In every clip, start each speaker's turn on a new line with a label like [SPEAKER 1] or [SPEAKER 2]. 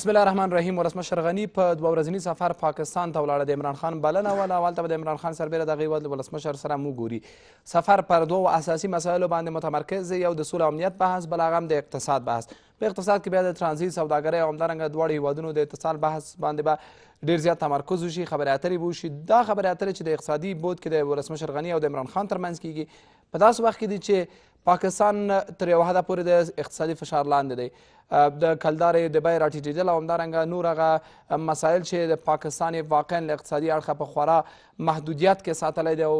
[SPEAKER 1] بسم الله الرحمن الرحیم ولسمشر غني په دوه ورځني سفر پاکستان ته ولاړ د عمران خان بلنه وله هلته به د عمران خان سربېره دغه هېواد له ولسمشر سره هم وګوري سفر پر دوو اساسي مسایلو باندې متمرکز دی یو د سوله امنیت بحث بل هغه هم د اقتصاد بحث په اقتصاد کې بیا د ترانزیت سوداګرۍ او همدارنګه دواړو هیوادونو د اتصال بحث باندې به با ډیر زیات تمرکز وشي خبرې اترې به وشي دا خبرې اترې چې د اقتصادي بود کې د ولسمشر غني او د عمران خان ترمنځ کیږي په داسې وخت کې دي چې پاکستان تر یو حده پورې د اقتصادي فشار لاندې دی د کلدارې د بیې راټیټېدل او همدارنګه نور هغه مسایل چې د پاکستان یې واقعا له اقتصادي اړخه په خورا محدودیت کې ساتلی دی او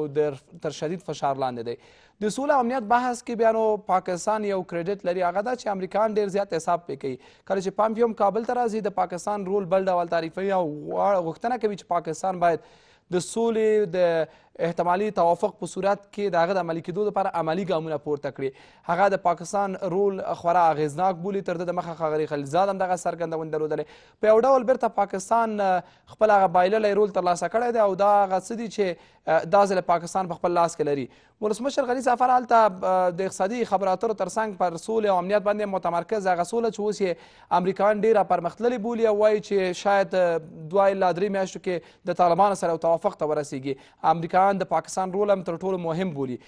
[SPEAKER 1] تر شدید فشار لاندې دی د سوله او امنیت بحث کې بیا نو پاکستان یو کریډټ لري هغه دا چې امریکایان ډیر زیات حساب پې کوي کله چې پامپیو هم کابل ته راځي د پاکستان رول بل ډول تعریفوي او غوښتنه کوي چې پاکستان باید د سولې د احتمالي توافق په صورت کې د هغه د عملي کېدو لپاره عملي ګامونه پورته کړي هغه د پاکستان رول خورا اغېزناک بولي تر ده د مخه ښاغلي خلیلزاد هم دغه څرګندونې درلودلې په یو ډول بیرته پاکستان خپل هغه بایللی رول ترلاسه کړی دی او دا هغه څه دي چې دا ځل پاکستان په خپل لاس کې لري ولسمشر غني سفر هلته د اقتصادي خبرو اترو ترڅنګ پر سولې او امنیت باندې متمرکز هغه سوله چې اوس یې امریکایان ډېره پرمختللې بولي او وایي چې شاید دوه الا درې میاشتو کې د طالبانو سره توافق ته ورسیږي امریکایان د پاکستان رول هم تر ټولو مهم بولي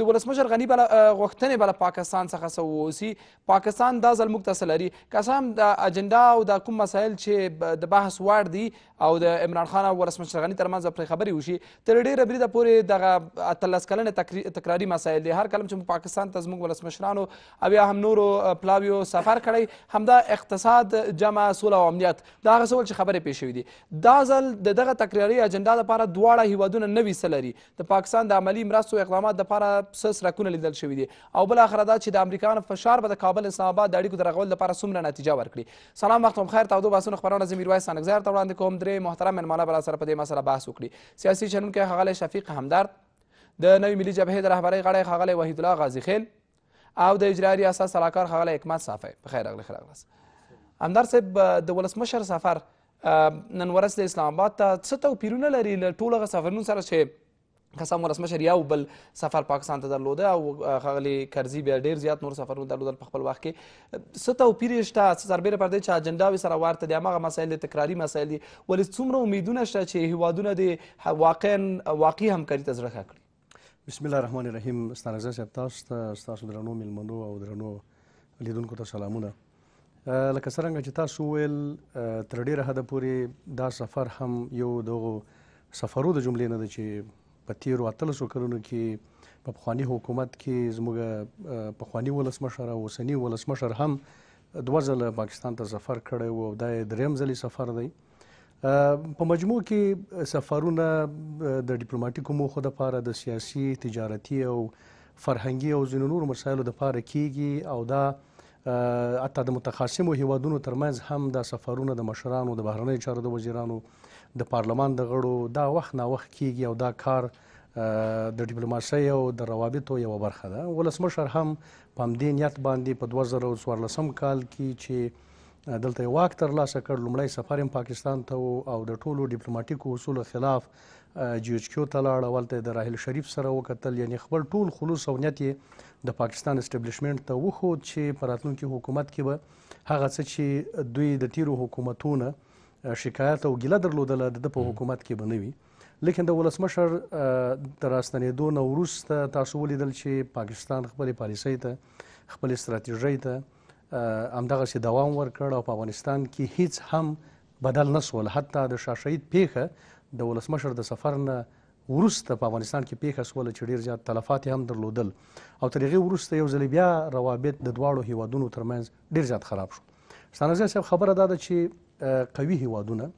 [SPEAKER 1] د ولسمشر غني بل غوښتنې بل پاکستان څخه څه ووسی پاکستان دا ځل موږ ته څه لري که څه هم د اجنډا او دا کوم مسایل چې د بحث وړ دي او د عمران خان او ولسمشر غني ترمنځ پرې خبرې وشي تر ډېره بریده پورې دغه اتلس کلنه تکراري مسایل دي هر کله چې پاکستان ته زموږ ولسمشرانو او یا هم نورو پلاویو سفر کړی همدا اقتصاد جمع سوله او امنیت دا هغه څه چې خبرې پېښ شوي دي دا ځل د دغه تکراري اجنډا لپاره دواړه هیوادونه نوي څه لري د پاکستان د عملي مرستو اقدامات لپاره څه څرکونه لیدل شوي دي او بالاخره دا چې د امریکا نه فشار به د کابل اسلام آباد د اړیکو د رغولو لپاره څومره نتیجه ورکړي سلام وخت مو خیر تودو بحثونو خپرونه زه میرویس څانګزیار ته وړاندې کوم درې محترم مېلمانه به راسره په دې مسله بحث وکړي سیاسي شنونکی ښاغلی شفیق همدرد د نوي ملي جبهې د رهبرۍ غړی ښاغلی وحیدالله غازي خیل او د اجرایي ریاست سلاکار ښاغلی حکمت صافی په خیر راغلی ښه راغلاست همدار صاحب د ولسمشر سفر نن ورځ د اسلام آباد ته څه توپیرونه لري له ټولو هغه سفرونو سره چې قسم ولسمشر یو بل سفر پاکستان ته درلوده او ښاغلي کرزي بیا ډېر زیات نور سفرونه درلودل په خپل وخت کې څه توپیر یې شته څه سربېره پر دې چې اجنډاوې سره ورته دي هماغه مسایل دي تکراري مسایل دي ولې څومره امیدونه شته چې هیوادونه دې واقعا واقعي همکاري ته زړه ښه کړي
[SPEAKER 2] بسم الله الرحمن الرحیم ستانزه صاحب تاسو ته تاسو درنو ملمنو او درنو لیدونکو ته سلامونه لکه څنګه چې تاسو ویل تر ډیره حد پورې دا سفر هم یو دغه سفرو د جملې نه دی چې په تیر واتلسو کلونو کې په پخوانی حکومت کې زموږ پخوانی ولسمشر او اوسنی ولسمشر هم دوه ځله پاکستان ته سفر کړی وو او دا دریم ځلی سفر دی په مجموع کې سفرونه د ډیپلوماټیکو موخو لپاره د سیاسي، تجارتي او فرهنګي او ځینو نورو مسایلو لپاره کیږي او دا حتی د متخاصمو هیوادونو ترمنځ هم دا سفرونه د مشرانو د بهرنیو چارو د وزیرانو د پارلمان د غړو دا وخت نا وخت کیږي او دا کار د ډیپلوماسۍ او د روابطو یوه برخه ده ولسمشر هم په همدې نیت باندې په 2014 کال کې چې دلته یې واک ترلاسه کړ لومړی سفر یې پاکستان ته و او د ټولو ډیپلوماټیکو اصولو خلاف جی ایچ کیو ته لاړ هلته یې د راحل شریف سره وکتل یعنی خپل ټول خلوص او نیت یې د پاکستان اسټبلیشمنټ ته وښود چې په راتلونکي حکومت کې به هغه څه چې دوی د تیرو حکومتونه شکایت او ګیله درلودله د ده په حکومت کې به نه وي لیکن د ولسمشر د راستنېدو نه وروسته تاسو ولیدل چې پاکستان خپلې پالیسۍ ته خپلې ستراتیژۍ ته همدغسې دوام ورکړ او په افغانستان کې هیڅ هم بدل نه سول حتی د شاه شهید پیښه د ولسمشر د سفر نه ورسته په افغانستان کې پیښه سوله چې ډیر زیات تلفات هم درلودل او تر هغه ورسته یو ځل بیا روابط د دواړو هیوادونو ترمنځ ډیر زیات خراب شو ستانزه صاحب خبره دا ده چې قوي هیوادونه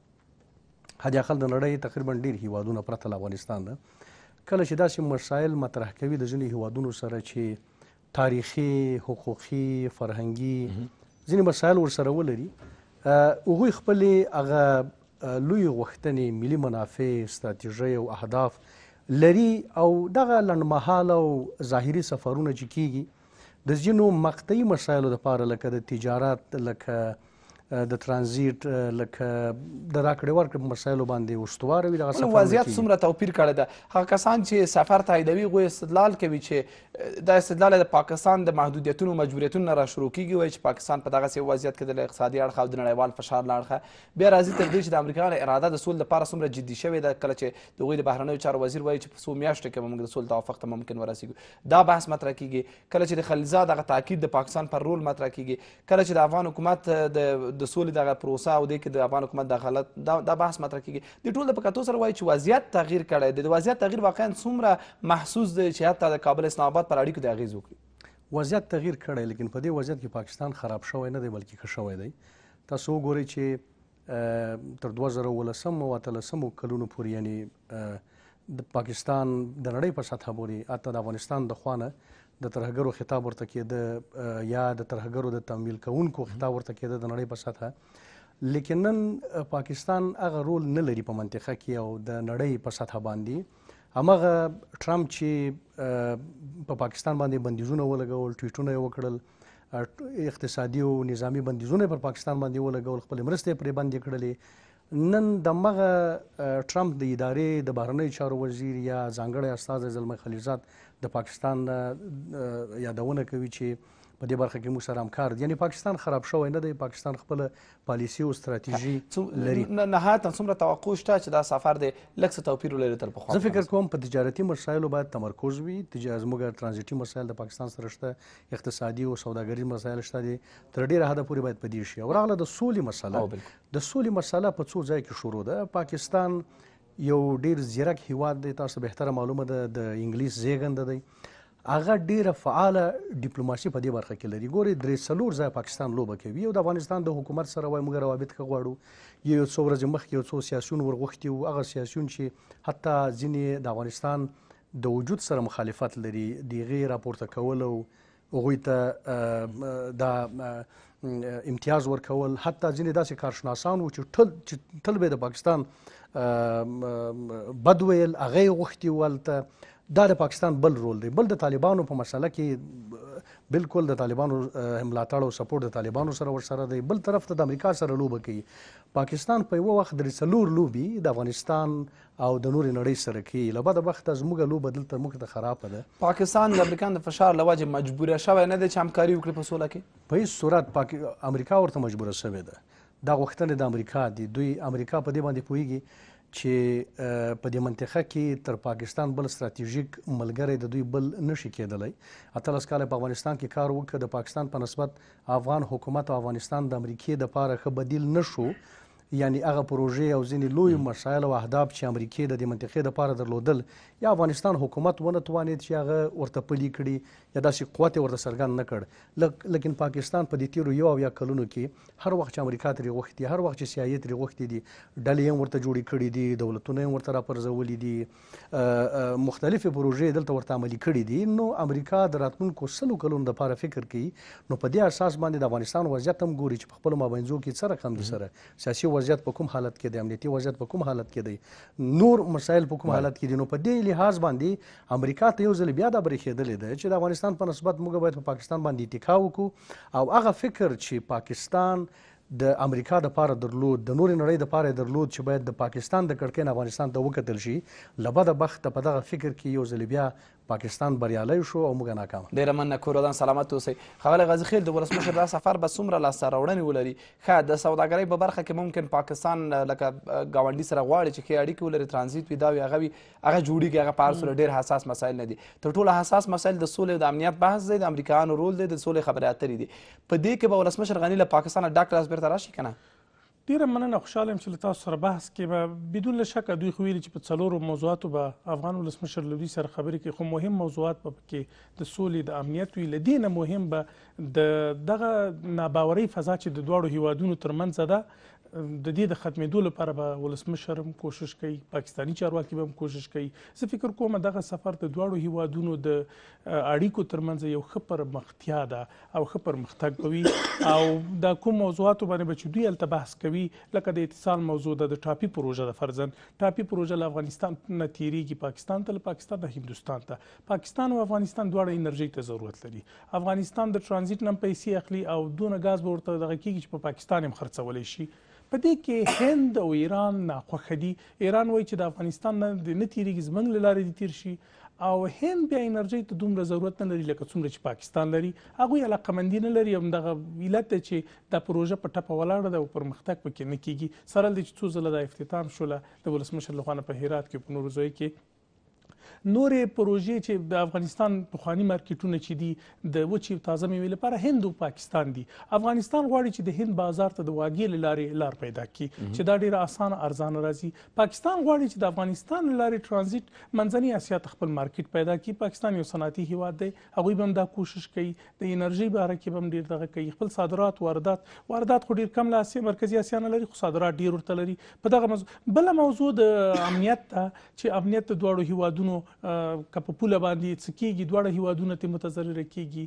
[SPEAKER 2] حد اقل د نړۍ تقریبا ډیر هیوادونه پرته له افغانستان نه کله چې داسې مسایل مطرح کوي د ځینو هیوادونو سره چې تاریخي، حقوقي، فرهنګي ځینې مسایل ورسره ولري، هغوی خپلې هغه لویې غوښتنې، ملي منافع، ستراتیژۍ او اهداف لري او دغه لنډمهاله او ظاهري سفرونه چې کېږي، د ځینو مقطعي مسایلو لپاره لکه د تجارت، لکه د ترانزیت لکه د راکړې ورکړې په مسایلو باندې استوار وي دغه سفر
[SPEAKER 1] وضعیت څومره توپیر کړی ده هغه کسان چې سفر تاییدوي هغوی استدلال کوي چې دا استدلال د پاکستان د محدودیتونو مجبوریتونو نه راشروع کیږي وایي چې پاکستان په دغسې وضعیت کې د اقتصادي اړخه او د نړیوال فشار له اړخه بیا راځي تر دې چې د امریکا له اراده د سولې لپاره څومره جدي شوې ده کله چې د هغوی د بهرنیو چارو وزیر وایي چې په څو میاشتو کې به موږ د سولې توافق ته ممکن ورسیږو دا بحث مطرح کیږي کله چې د خلیلزاد هغه تاکید د پاکستان پر رول مطرح کیږي کله چې د افغان حکومت د د سولې دغه پروسه او د کې د افغان حکومت د غلط دا, دا بحث مطرح کیږي د ټول د پکاتو سره وایي چې وضعیت تغییر کړی دی د وضعیت تغییر واقعا څومره محسوس دی چې حتی د کابل اسلام آباد پر اړیکو د اغیز وکړي
[SPEAKER 2] وضعیت تغییر کړی لیکن په دې وضعیت کې پاکستان خراب شوی نه دی بلکې ښه شوی دی تاسو وګورئ چې تر دوه زره اوولسم او اتلسم کلونو پورې یعنی د پاکستان د نړۍ په سطح پورې اته د افغانستان د خوانه د ترهګرو خطاب ورته کېده یا د ترهګرو د تمویل کوونکو خطاب ورته کېده د نړۍ په سطح لیکن نن پاکستان هغه رول نه لري په منطقه کې او د نړۍ په سطح باندې همغه ټرمپ چې په پاکستان باندې بندیزونه ولګول ټویټونه یې وکړل اقتصادي او نظامی بندیزونه پر پاکستان باندې ولګول خپل مرستې پرې بندې کړلې نن د مغه ټرمپ د ادارې د بهرنیو چارو وزیر یا ځانګړی استاد زلمی خلیلزاد د پاکستان یادونه کوي چې په دې برخه کې موږ سره همکار دي یعنی پاکستان خراب شوی نه دی پاکستان خپل پالیسی او ستراتیژي لري
[SPEAKER 1] نه نهایت څومره توقع شته چې دا سفر دی لږ څه توپیر لري تر پخوا
[SPEAKER 2] زه فکر کوم په تجارتي مسایلو باید تمرکز وي تجارت موږ ترانزیټي مسایل د پاکستان سره شته اقتصادي او سوداګریز مسایل شته دي تر ډیره حده پورې باید په دې شي او راغله د سولې مسله د سولې مسله په څو ځای کې شروع ده پاکستان یو ډیر زیرک هیواد دی تاسو به تر معلومه ده د انګلیس زیګند دی هغه ډیره فعاله ډیپلوماسي په دې برخه کې لري ګوري درې څلور ځای پاکستان لوبه کوي او د افغانستان د حکومت سره وای موږ روابط ښه غواړو یو څو ورځې مخکې یو څو سیاسیون ورغوښتي وو هغه سیاسیون چې حتی ځینې د افغانستان د وجود سره مخالفت لري د هغې راپورته کول او هغوی ته دا امتیاز ورکول حتی ځینې داسې کارشناسان وو چې ټل چې تل به د پاکستان بد ویل هغه یې غوښتي وو هلته دا د پاکستان بل رول دی بل د طالبانو په مسله کې بالکل د طالبانو ملاتړ او سپورټ د طالبانو سره ورسره دی بل طرف ته د امریکا سره لوبه کوي پاکستان په یو وخت درې څلور لوبي د افغانستان او د نورې نړۍ سره کې له بده بخته زموږ لوبه دلته موږ ته خرابه ده.
[SPEAKER 1] پاکستان د امریکا د فشار له وجې مجبوره شوی نه دی چې همکاري وکړي په سوله کې؟
[SPEAKER 2] په هیڅ صورت پاک... امریکا ورته مجبوره شوې ده. دا غوښتنې د امریکا دي. دوی امریکا په دې باندې پوهیږي چې په دې منطقه کې تر پاکستان بل ستراتیژیک ملګری د دوی بل نه شي کېدلی. اتلس کاله په افغانستان کې کار وکړ، د پاکستان په نسبت افغان حکومت او افغانستان د امریکې دپاره ښه بدیل نه شو. یعنی هغه پروژی او ځینی لوی مسایل او اهداف چی امریکې ددی منطقې لپاره درلودل یا افغانستان حکومت ونه توانید چی هغه ورته پلی کړی یا داسی قوت یې ورته څرګند نه کړ لکن پاکستان په دی تیرو یو اویا کلونو کی هر وخت چی امریکا تری غوښتی هر وخت چی سیاحې تری غوښتی دی ډلی یې هم ورته جوړی کړی دی دولتونه یې هم ورته راپرزولی دی مختلفې پروژې دلته ورته عملي کړې دي نو امریکا د راتلونکو سلو کلونو لپاره فکر کوي نو په دې اساس باندې د افغانستان وضعیت هم ګوري چې په خپل مابینځو کې څه رقم دي سره سیاسي وضعیت په کوم حالت کې دی امنیتي وضعیت په کوم حالت کې دی نور مسایل په کوم حالت کې دي نو په دې لحاظ باندې امریکا ته یو ځل بیا دا برېښېدلې ده چې د افغانستان په نسبت موږ باید په پاکستان باندې اتکا وکړو او هغه فکر چې پاکستان د امریکا د پاره درلود د نورې نړۍ د پاره یې درلود چې باید د پاکستان د کړکۍ نه افغانستان ته وکتل شي له بده بخته په دغه فکر کې یو ځلې بیا پاکستان بریالی شو او موږ ناکام.
[SPEAKER 1] ډېره مننه کور ودان سلامت اوسئ. ښاغلی غازي خېل د ولسمشر دا سفر به څومره لاسته راوړنې ولري؟ ښه د سوداګرۍ په برخه کې ممکن پاکستان لکه ګاونډي سره غواړي چې ښې اړیکې ولري ترانزیت وي دا وي هغه وي هغه جوړیږي هغه په هر صورت ډېر حساس مسایل نه دي تر ټولو حساس مسایل د سولې او د امنیت بحث دی د امریکایانو رول دی د سولې خبرې اترې دي په دې کې به ولسمشر غني له پاکستانه ډک لاس بېرته راشي که نه
[SPEAKER 3] ډیره مننه خوشاله یم چې له تاسو سره بحث کې به بدون له شکه دوی خو ویلي چې په څلورو موضوعاتو به افغان ولسمشر له دوی سره خبرې کوي خو مهم موضوعات به پکې د سولې د امنیت وي له دې نه مهم به د دغه ناباورۍ فضا چې د دواړو هیوادونو ترمنځ ده د دې د ختمېدو لپاره به ولسمشر هم کوشش کوي پاکستاني چارواکي به هم کوشش کوي زه فکر کوم دغه سفر د دواړو هیوادونو د اړیکو ترمنځ یو ښه پرمختیا ده او ښه پرمختګ به وي او دا کوم موضوعات باندې به چې دوی هلته بحث کوي لکه د اتصال موضوع ده د ټاپي پروژه ده فرضاً ټاپي پروژه له افغانستان نه تیریږي پاکستان ته له پاکستان نه هندوستان ته پاکستان او افغانستان دواړه انرژي ته ضرورت لري افغانستان د ترانزیت نم پیسې اخلي او دونه غاز به ورته دغه کیږي چې په پاکستان هم خرڅول شي په دې کې هند او ایران ناخوښه دي ایران وایي چې د افغانستان نه د نه تیریږي زمنګ لاره دي تیر شي او هند بیا انرژي ته دومره ضرورت نه لري لکه څومره چې پاکستان لري هغه علاقه مندي نه لري هم دغه علت دی چې دا پروژه په ټپه ولاړه ده او پرمختګ پکې نه کیږي سره د چې څو ځله د افتتام شوله د ولسمشر لخوا په هرات کې په نورو ځای کې نورې پروژې چې د افغانستان پخواني مارکیټونه چې دي د وچې او تازه میوې لپاره هند او پاکستان دي افغانستان غواړي چې د هند بازار ته د واګې لارې لار پیدا کړي چې دا ډیره اسانه ارزانه راځي پاکستان غواړي چې د افغانستان لارې ترانزیت منځنۍ اسیا ته خپل مارکیټ پیدا کړي پاکستان یو صنعتي هیواد دی هغه به هم دا کوشش کوي د انرژۍ باره کې به هم ډیر دغه کوي خپل صادرات واردات واردات خو ډیر کم له اسیا مرکزی اسیا نه لري خو صادرات ډیر ورته لري په دغه موضوع بل موضوع د امنیت ته چې امنیت د دواړو هیوادونو کپ پوله باندې څه کیږي دواړه هیوادونه ته متضرر کیږي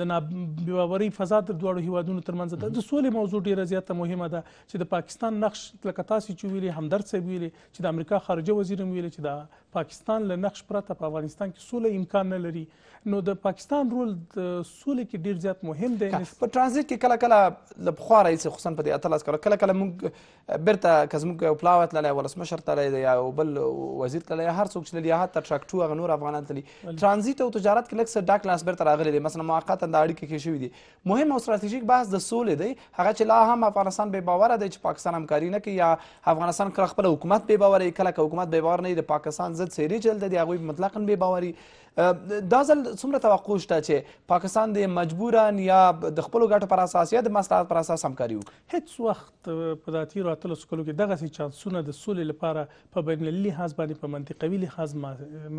[SPEAKER 3] د ناباوري فضا د دواړو هیوادونو ترمنځ ده د سولې موضوع ډیره زیاته مهمه ده چې د پاکستان نقش لکه تاسو چې ویلي همدرد صاحب ویلي چې د امریکا خارجه وزیر ویلي چې د پاکستان له نقش پرته په افغانستان کې سولې امکان نه لري نو د پاکستان رول د سولې کې ډیر زیات مهم دی
[SPEAKER 1] په ترانزیټ کې کله کله له پخوا راهیسې خصوصا په دې اتلس کلو کله کله موږ بیرته که زموږ یو پلاوی تللی ولسمشر تللی دی یا یو بل وزیر تللی یا هر څوک چې تللي یا حتی ټراکټو هغه نور افغانان تللي ترانزیټ او تجارت کې لږ څه ډک لاس بیرته راغلی دی مثلا موقتا دا اړیکې ښې شوي دي مهم او ستراتیژیک بحث د سولې دی هغه چې لا هم افغانستان بې باوره دی چې پاکستان همکاري نه کوي یا افغانستان کله خپل حکومت بې باوره کله که حکومت بې باور نه وي د پاکستان ضد څېرې چې دلته دي هغوی مطلقا بې باوري دا ځل څومره توقع شته چې پاکستان د مجبورا یا د خپل ګټو پر اساس یا د مصلحت پر اساس همکاري وکړي
[SPEAKER 3] هیڅ وخت په داتي راتلو سکلو کې دغه سي چانسونه د سولې لپاره په بین المللي لحاظ باندې په منطقوي لحاظ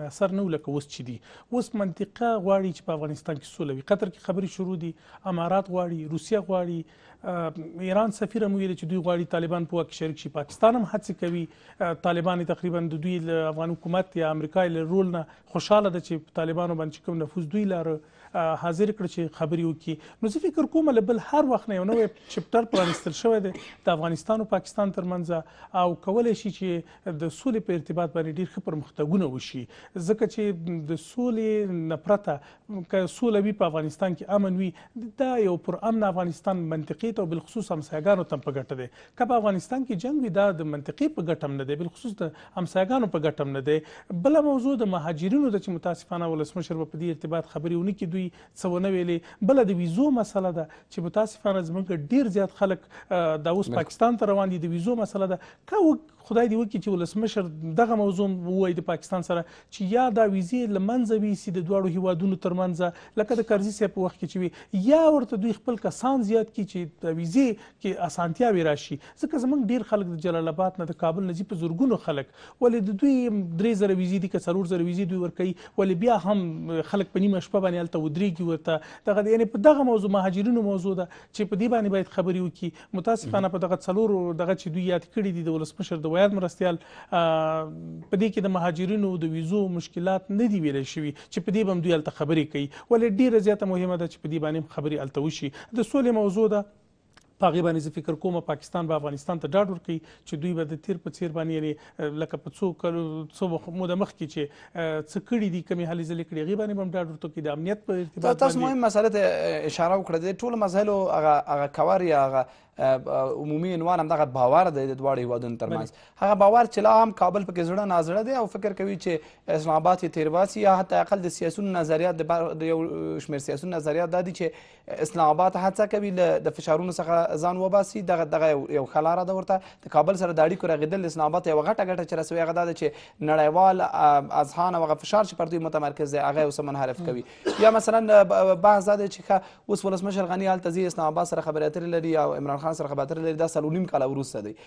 [SPEAKER 3] میسر نه ولکه اوس چې دي اوس منطقه غواړي چې په افغانستان کې سوله وي قطر کې خبرې شروع دي امارات غواړي روسیه غواړي ایران سفیر هم ویلي چې دوی غواړي طالبان په واک کې شریک شي پاکستان هم هڅې کوي طالبان تقریبا د دوی له افغان حکومت یا امریکا له رول نه خوشاله ده چې طالبانو باندې کوم نفوذ دوی لار حاضر کړ چې خبري وکړي نو زه فکر کوم له بل هر وخت نه یو نوې چپټر پرانستل شوی دی د افغانستان او پاکستان ترمنځ او کولای شي چې د سولې په ارتباط باندې ډیر ښه پرمختګونه وشي ځکه چې د سولې نپرته که سوله وي په افغانستان کې امن وي دا یو پر امن افغانستان منطقي ته بالخصوص همسایګانو تم په ګټه دی که په افغانستان کې جنگ وي دا د منطقي په ګټم نه دی بالخصوص د همسایګانو په ګټم نه دی بل موضوع د مهاجرینو د چې متاسفانه ولسمشر په دې ارتباط خبرې ونی کې دوی څه ونه ویلې بل د ویزو مسله ده چې متاسفانه زموږ ډیر زیات خلک دا اوس پاکستان ته روان دي د ویزو مسله ده که خدای دې وکړي چې ولسمشر دغه موضوع هم ووایي د پاکستان سره چې یا دا ویزې له منځه ویسي د دواړو هیوادونو ترمنځ لکه د کرزي صاحب په وخت کې چې وي یا ورته دوی خپل کسان زیات کړي چې د ویزې کې اسانتیاوې راشي ځکه زمونږ ډیر خلک د جلال آباد نه د کابل نه ځي په زرګونو خلک ولې د دوی درې زره ویزې دي که څلور زره ویزې دوی ورکوي ولې بیا هم خلک په نیمه شپه باندې هلته ودرېږي ورته دغه یعنې په دغه موضوع مهاجرینو موضوع ده چې په دې باندې باید خبرې وکړي متاسفانه په دغه څلور دغه چې دوی یاد کړي دي د ولسمشر د ویاند مرستیال په دې کې د مهاجرینو د ویزو مشکلات نه دی ویل شوی چې په دې بم دوی الته خبرې کوي ولې ډیره زیاته مهمه ده چې په دې باندې خبرې الته وشي د سولې موضوع ده په هغه باندې زه فکر کوم پاکستان به افغانستان ته ډاډ ورکړي چې دوی به د تیر په څیر باندې یعنی لکه په څو کلو څو موده مخکې چې څه کړي دي کومې هلې ځلې کړي هغې باندې به هم ډاډ ورته کړي د امنیت په ارتباط
[SPEAKER 1] تاسو مهم مسله ته اشاره وکړه د ټولو مسایلو هغه هغه کور یا هغه عمومي عنوان همدغه باور دی د دواړو هیوادونو ترمنځ هغه باور چې لا هم کابل پکې زړه نازړه دی او فکر کوي چې اسلام آباد یې تیر باسي یا حتی اقل د سیاسیونو نظریات د یو شمېر سیاسیونو نظریات دا دي چې اسلام اباد هڅه کوي له د فشارونو څخه ځان وباسي دغه دغه یو ښه لاره ده ورته د کابل سره د اړیکو رغېدل د اسلام اباد یوه غټه ګټه چې رسوي هغه دا ده چې نړیوال اذهان او هغه فشار چې پر دوی متمرکز دی هغه یې اوس منحرف کوي یا مثلا بحث دا دی چې ښه اوس ولسمشر غني هلته ځي اسلام اباد سره خبرې اترې لري او عمران خان سره خبرې اترې لري دا څلور نیم کاله وروسته دی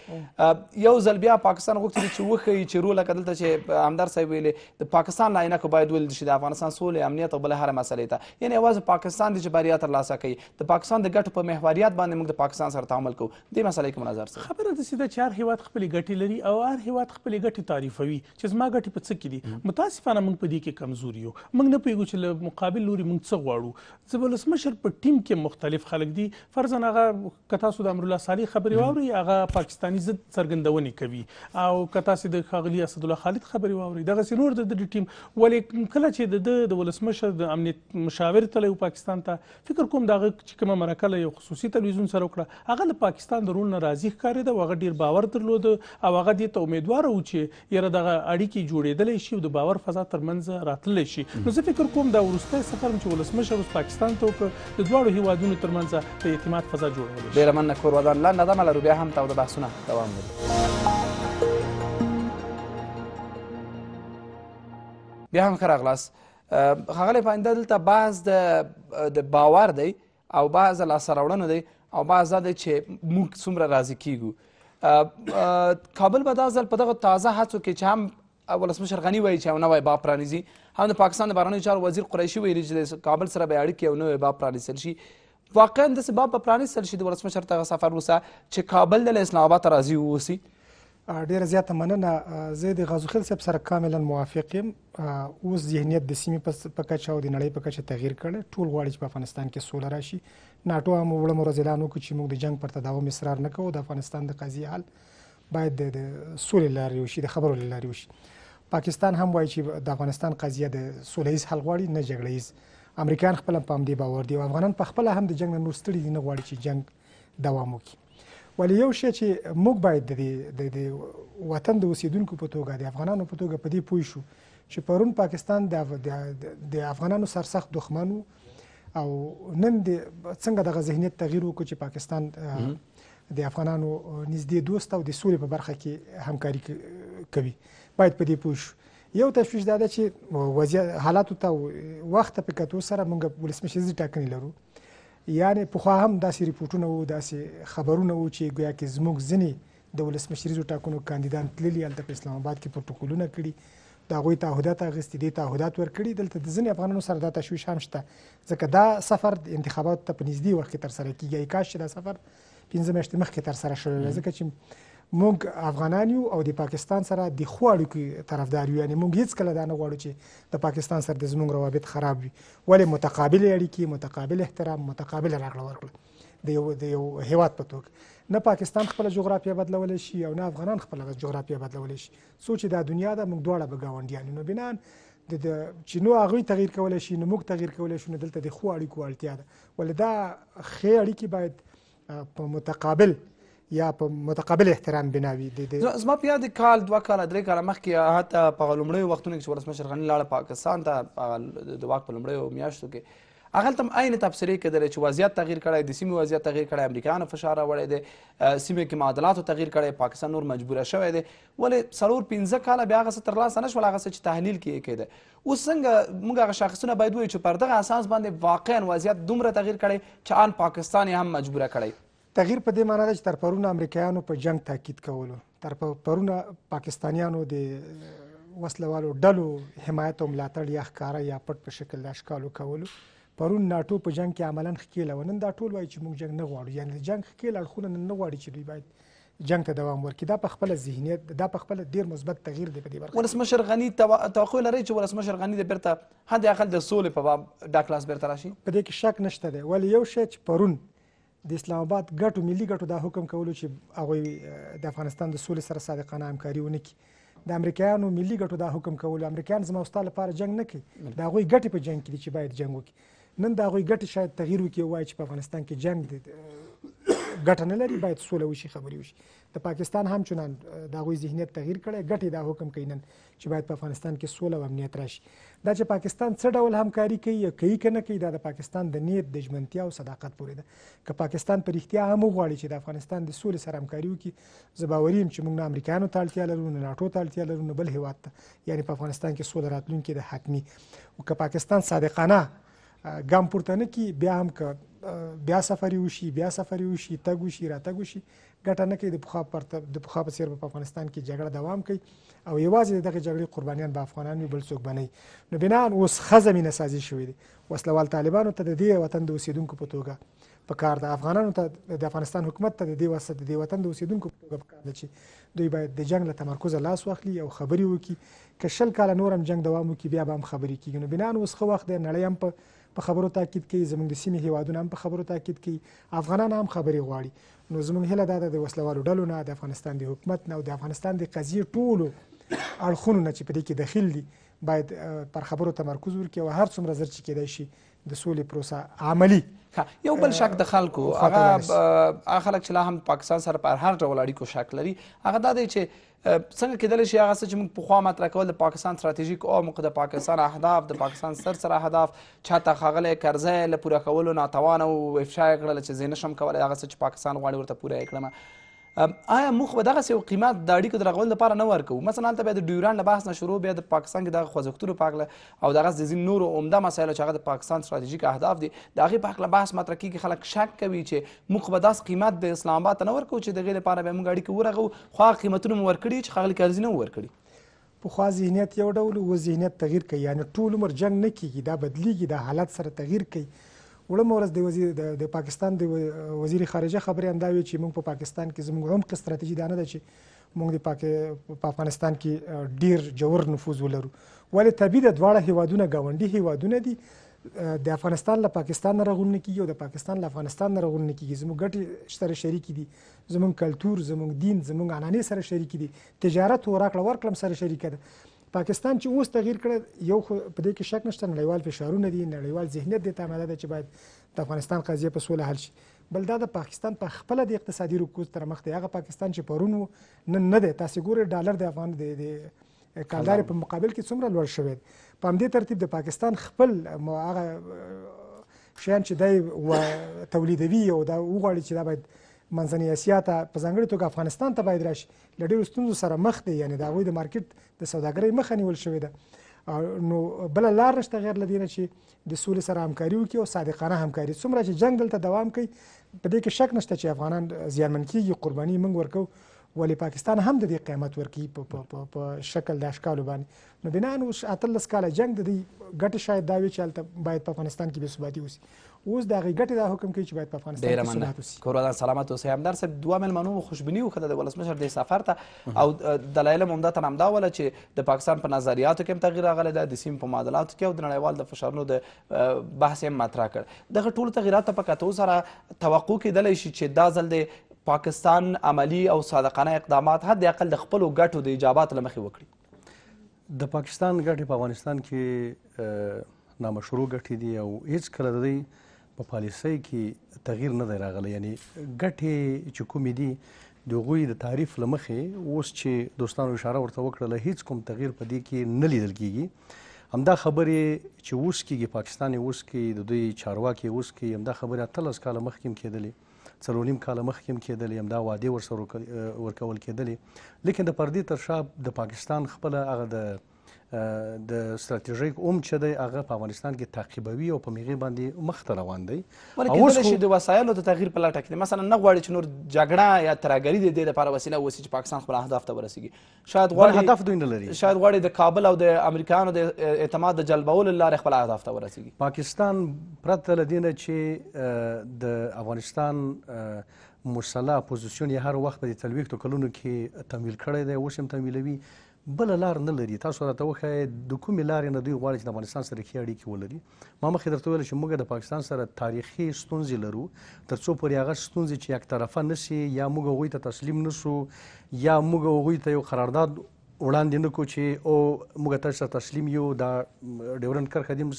[SPEAKER 1] یو ځل بیا پاکستان غوښتي دي چې وښیي چې رول لکه دلته چې همدار صاحب ویلې د پاکستان له عینکو باید ولیدل شي د افغانستان سولې امنیت او بله هره مسلې ته یعنې یوازې پاکستان دی چې بریا ترلاسه کوي د پاکستان د ګټو په محوریت باندې موږ د پاکستان سره تعامل کوو دې مسلې کې نظر څه
[SPEAKER 3] خبره داسې ده چې هر هیواد خپلې ګټې لري او هر هیواد خپلې ګټې تعریفوي چې زما ګټې په څه کې دي متاسفانه موږ په دې کې کمزوري یو موږ نه پوهېږو چې له مقابل لوري موږ څه غواړو د ولسمشر په ټیم کې مختلف خلک دي فرضاً هغه که تاسو د امرالله صالح خبرې واورئ هغه پاکستاني ضد څرګندونې کوي او که تاسو د ښاغلي اسدالله خالد خبرې واورئ دغسې نور د دې ټیم ولې کله چې د د ولسمشر د امنیت مشاور تللی پاکستان ته فکر کوم دا چې کومه مرکه له یو خصوصي تلویزیون سره وکړه هغه له پاکستان د رول نه راضي ښکارېده او هغه ډېر باور درلود او هغه دې ته امیدوار و چې یره دغه اړیکې جوړیدلی شي او د باور فضا تر منځ راتللی شي نو زه فکر کوم دا وروستی سفر چې ولسمشر اوس پاکستان ته وکړ د دواړو هیوادونو تر منځ د اعتماد فضا جوړولی شي
[SPEAKER 1] ډیره مننه کور ودان لنډه دمه لرو بیا هم تاوده بحثونه دوام لري بیا هم ښه راغلاست ښاغلی پاینده دلته بحث د باور دی او بعض لاسته راوړنو دی او بعض دا دی چې موږ څومره راضي کیږو کابل به دا ځل په دغه تازه هڅو کې چې هم ولسمشر غني وایي چې یو نوی باب پرانیزي هم د پاکستان د بهرنیو چارو وزیر قریشي ویلي چې د کابل سره به یې اړیکې یو نوی باب پرانیستل شي واقعا داسې باب به پرانیستل شي د ولسمشر دغه سفر وروسته چې کابل له اسلام آباد راضي واوسي
[SPEAKER 4] ډېره زیاته مننه. زه د غازوخېل صاحب سره کاملا موافق یم. اوس ذهنیت د سیمې په کچه او د نړۍ په کچه تغییر کړی. ټول غواړي چې په افغانستان کې سوله راشي. ناټو هم وړمه ورځ اعلان وکړ چې موږ د جنګ پر تداوم اصرار نه کوو. د افغانستان د قضیې حل باید د سولې له لارې وشي، د خبرو له لارې وشي. پاکستان هم وایي چې د افغانستان قضیه د سوله ییز حل غواړي نه جګړه ییز. امریکایان خپل هم په همدې باور دي او افغانان په خپله هم د جنګ نه نور ستړي دي، نه غواړي چې جنګ دوام وکړي ولی یو شی چې موږ باید د دې د وطن د اوسیدونکو په توګه د افغانانو په توګه په دې پوه شو چې پرون پاکستان د افغانانو سرسخت دښمن او نن د څنګه دغه ذهنیت تغییر وکړو چې پاکستان د افغانانو نږدې دوست او د سولې په برخه کې همکاري کوي باید په دې پوه شو یو تشویش دا ده چې وضعیت حالاتو ته وخت په کتو سره موږ ولسمشریزې ټاکنې لرو یعنې پخوا هم داسې رپوټونه وو، داسې خبرونه وو چې ګویا کې زموږ ځینې د ولسمشریزو ټاکنو کاندیدان تللي، هلته په اسلام اباد کې پروتوکولونه کړي، د هغوی تعهدات اخیستي دي، تعهدات ورکړي، دلته د ځینې افغانانو سره دا تشویش هم شته، ځکه دا سفر د انتخاباتو ته په نږدې وخت کې ترسره کېږي، ای کاش چې دا سفر پنځه میاشتې مخکې تر سره شوې وه ځکه چې موږ افغانان یو او د پاکستان سره د ښو اړیکو طرفدار یو یعنی موږ هیڅ کله دا نه غواړو چې د پاکستان سره د زموږ روابط خراب وي ولې متقابل اړیکې متقابل احترام متقابل راکړه ورکړه د یو د یو هیواد په توګه نه پاکستان خپل جغرافیه بدلول شي او نه افغانان خپل جغرافیه بدلول شي څو چې دا دنیا ده موږ دواړه به ګاونډیان نو بنان د چې نو هغه تغییر کول شي نو موږ تغییر کول شو نو دلته د خو اړیکو اړتیا ده ولې دا ښې اړیکې باید په متقابل یا په متقابل احترام بنا وي
[SPEAKER 1] د زما په یاد کال دوه کاله درې کاله مخکې حتی په لومړیو وختونو کې چې ولسمشر غني لاړه پاکستان ته د واک په لومړیو میاشتو کې هغلته هم عین تبصرې کېدلې چې وضعیت تغییر کړی د سیمې وضعیت تغییر کړی امریکایانو فشار راوړی دی سیمې کې معادلاتو تغییر کړی پاکستان نور مجبوره شوی دی ولې څلور پنځه کاله بیا هغه څه ترلاسه نه شول هغه څه چې تحلیل کې یې کېده اوس څنګه موږ هغه شاخصونه باید ووایو چې پر دغه اساس باندې واقعا وضعیت دومره تغیر کړی چې ان پاکستان یې هم مجبوره کړی
[SPEAKER 4] تغییر په دې معنی ده چې تر پرونه امریکایانو په جنګ تاکید کولو تر پرونه پاکستانیانو د وسله والو ډلو حمایت او ملاتړ یا ښکاره یا پټ په شکل د اشکالو کولو پرون ناټو په جنگ کې عملا ښکیله و نن دا ټول وایي چې موږ جنگ نه غواړو یعنی د جنگ ښکیل اړخونه نن نه غواړي چې دوی باید جنګ ته دوام ورکړي دا په خپل ذهنیت دا په خپل ډیر مثبت تغییر دی په دې برخه
[SPEAKER 1] ولسمشر غنی توقع لري چې ولسمشر غنی د بیرته حد اقل د سولې په باب دا کلاس بیرته راشي
[SPEAKER 4] په دې کې شک نشته دی ولې یو شی چې پرون د اسلام آباد ګټو ملي ګټو دا حکم کولو چې هغوی د افغانستان د سولې سره صادقانه همکاري ونه کړي د امریکایانو ملي ګټو دا حکم کولو امریکایان زما او ستا لپاره جنګ نه کوي د هغوی ګټې په جنګ کې دي چې باید جنګ وکړي نن د هغوی ګټې شاید تغیر وکړي او وایي چې په افغانستان کې جنګ دی ګټه نه لري باید سوله وشي خبرې وشي د پاکستان هم چنان د هغوی ذهنیت تغیر کړی ګټې دا حکم کوي نن چې باید په افغانستان کې سوله او امنیت راشي دا چې پاکستان څه ډول همکاري کوي یا کوي که نه کوي دا د پاکستان د نیت د ژمنتیا او صداقت پورې ده که پاکستان په رښتیا هم وغواړي چې د افغانستان د سولې سره همکاري وکړي زه باوري یم چې موږ نه امریکایانو ته اړتیا لرو نه ناټو ته اړتیا لرو نه بل هیواد ته یعنی په افغانستان کې سوله راتلونکې ده حتمی او که پاکستان صادقانه ګام پورته نه کی بیا هم که بیا سفری وشي بیا سفری وشي تګ وشي راتګ وشي ګټه نه کوي د پخوا پرته د پخوا په څیر په افغانستان کې جګړه دوام کوي او یوازې دغه جګړې قربانیان به افغانان وي بل څوک به نه نو بنا اوس ښه زمینه سازي شوې دي وسلوال طالبانو ته د دې وطن د اوسیدونکو په توګه پکار ده افغانانو ته د افغانستان حکومت ته د دې واسطه د دې وطن د اوسېدونکو په توګه پکار ده چې دوی باید د جنګ له تمرکزه لاس واخلي او خبرې وکړي که شل کاله نور هم جنګ دوام وکړي بیا به هم خبرې کېږي نو بنان اوس ښه وخت دی نړۍ هم په په خبرو تاکید کوي زموږ د سیمې هیوادونه هم په خبرو تاکید کوي افغانان هم خبرې غواړي نو زموږ هله دا ده د وسلوالو ډلو نه د افغانستان د حکومت نه او د افغانستان د قضیې ټولو اړخونو نه چې په دې کې دخیل دي باید پر خبرو تمرکز وکړي او هر څومره زر چې کېدای شي د سولې پروسه عملی
[SPEAKER 1] یو بل شک د خلکو هغه هغه خلک چې لا هم پاکستان سره په هر ډول اړیکو شک لري هغه دا دی چې څنګه کېدلی شي هغه څه چې موږ پخوا مطرح کول د پاکستان ستراتیژیک عمق د پاکستان اهداف د پاکستان سر سره اهداف چاته ښاغلی کرزی یې له پوره کولو ناتوانه و افشا یې کړله چې زه یې نه شم کولی هغه څه چې پاکستان غواړي ورته پوره یې کړم آیا موږ به دغسې یو قیمت د اړیکو د رغولو لپاره نه ورکوو مثلا هلته بیا د ډیورنډ له بحث نه شروع بیا د پاکستان کې دغه خوځښتونو په هکله او دغه د ځینو نورو عمده مسایلو چې هغه د پاکستان ستراتیژیک اهداف دي د هغې په هکله بحث مطرح کېږي خلک شک کوي چې موږ به داسې قیمت د اسلام آباد ته نه ورکوو چې د هغې لپاره بیا موږ اړیکې ورغوو خو هغه قیمتونه مو ورکړي چې ښاغلي کرزي نه ورکړي
[SPEAKER 4] پخوا ذهنیت یو ډول و، اوس ذهنیت تغیر کوي، یعنې ټول عمر جنګ نه کېږي، دا بدلېږي، دا حالات سره تغیر کوي. وړمه ورځ د وزیر د پاکستان د وزیر خارجه خبرې هم دا وې چې موږ په پاکستان کې زموږ عمق ستراتیژي دا نه ده چې موږ د پاک په افغانستان کې ډېر ژور نفوذ ولرو، ولې طبیعي ده دواړه هېوادونه ګاونډي هېوادونه دي، د افغانستان له پاکستان نه رغونه کېږي او د پاکستان له افغانستان نه رغونه کېږي، زموږ ګټې سره شریکې دي، زموږ کلتور، زموږ دین، زموږ عنعنې سره شریکې دي، تجارت و راکړه ورکړم سره شریکه ده پاکستان چې اوس تغییر کړی یو خو په دې کې شک نشته نړیوال فشارونه دي نړیوال ذهنیت دې ته آماده دی چې باید د افغانستان قضیه په سوله حل شي بل دا د پاکستان په خپل د اقتصادي رکود تر مخ دی هغه پاکستان چې پرون و نن نه دی تاسو ګورئ ډالر د افغان دی د کالدار په مقابل کې څومره لوړ شوی دی په همدې ترتیب د پاکستان خپل هغه شیان چې دی تولیدوي او دا وغواړي چې دا باید منځنۍ اسیا ته په ځانګړې توګه افغانستان ته باید راشي له ډېرو ستونزو سره مخ دی یعنې د هغوی د مارکیټ د سوداګرۍ مخه نیول شوې ده نو بله لار نشته غیر له دې نه چې د سولې سره همکاري وکړي او صادقانه همکاري څومره چې جنګ دلته دوام کوي په دې کې شک نشته چې افغانان زیانمن کیږي قرباني موږ ورکو ولې پاکستان هم د دې قیمت ورکي په شکل د اشکالو باندې نو بنا اوس اتلس کاله جنګ د دې ګټې شاید دا وي چې هلته باید په افغانستان کې بې ثباتي وسي اوس د هغې ګټې دا حکم کوي چې باید په افغانستان ډېره کې مننه ثبات وسي
[SPEAKER 1] کور ودان سلامت اوسئ همدار صاحب دوه مېلمنو مو خوشبیني وښوده د ولسمشر دې سفر ته او دلایل هم همداتن همدا وله چې د پاکستان په نظریاتو کې هم تغیر راغلی ده د سیمې په معادلاتو کې او د نړیوال د فشارونو د بحث یې هم مطرح کړ دغه ټولو تغیراتو ته په کتو سره توقع کېدلی شي چې دا ځل د پاکستان عملي او صادقانه اقدامات حد اقل د خپلو ګټو د ایجاباتو له مخې وکړي
[SPEAKER 2] د پاکستان ګټې په افغانستان کې نامشروع ګټې دي او هیڅ کله د دوی په پالیسۍ کې تغییر نه دی راغلی یعنی ګټې چې کومې دي د هغوی د تعریف له مخې اوس چې دوستانو اشاره ورته وکړله هیڅ کوم تغییر په دې کې نه لیدل کیږي همدا خبرې چې اوس کیږي پاکستان اوس کې د دوی چارواکي اوس کې همدا خبرې اتلس کاله مخکې هم کېدلې څلور نیم کاله مخکې هم کېدلې همدا وعدې ورسره ورکول کېدلې لیکن د پردې تر شا د پاکستان خپله هغه د د ستراتیژیک اوم چې دی هغه په افغانستان کې تعقیبوي او په میغې باندې مخ ته روان دی
[SPEAKER 1] اوس شي د وسایلو د تغییر په لټه کې مثلا نه غواړي چې نور جګړه یا ترهګري د دې لپاره وسیله اوسي چې پاکستان خپل اهداف ته ورسیږي شاید غواړي
[SPEAKER 2] هدف دوی نه لري
[SPEAKER 1] شاید غواړي د کابل او د امریکایانو د اعتماد د جلبولو له لارې خپل اهداف ته ورسیږي
[SPEAKER 2] پاکستان پرته له دې نه چې د افغانستان مسلح اپوزیسیون یې هر وخت په دې څلوېښتو کلونو کې تمویل کړی دی اوس هم تمویلوي بله لار نه لري تاسو راته وښایئ د کومې لارې نه دوی غواړي چې د افغانستان سره ښې اړیکې ولري ما مخکې درته ویل چې موږ د پاکستان سره تاریخي ستونزې لرو تر څو پورې هغه ستونزې چې یک طرفه نسی یا موږ هغوی ته تسلیم نسو یا موږ هغوی ته یو قرارداد وړاندې نه کو چې او موږ تاسو سره تسلیم یو دا ډیورنډ کرښه دیم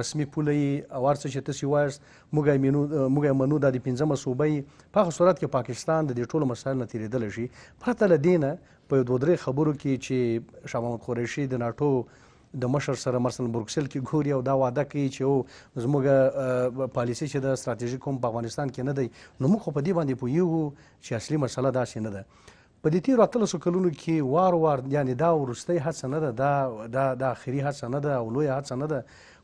[SPEAKER 2] رسمي پوله یي او هر څه چې تاسو وایست موږ منو موږ منو د 15 صوبې په صورت کې پاکستان د دې ټولو مسایل نه تیرېدل شي پرته لدینه په دوه درې خبرو کې چې شاه محمد قریشي د ناتو د مشر سره مثلا بروکسل کې ګوري او دا وعده کوي چې او زموږ پالیسي چې د ستراتیژیک کوم په افغانستان کې نه دی نو موږ خو په دې باندې پوهیږو چې اصلي مسله داسې نه ده په دې تیرو اتلسو کلونو کې وار وار یعنی دا ورستی هڅه نه ده دا دا د اخري هڅه نه ده او لوی هڅه نه ده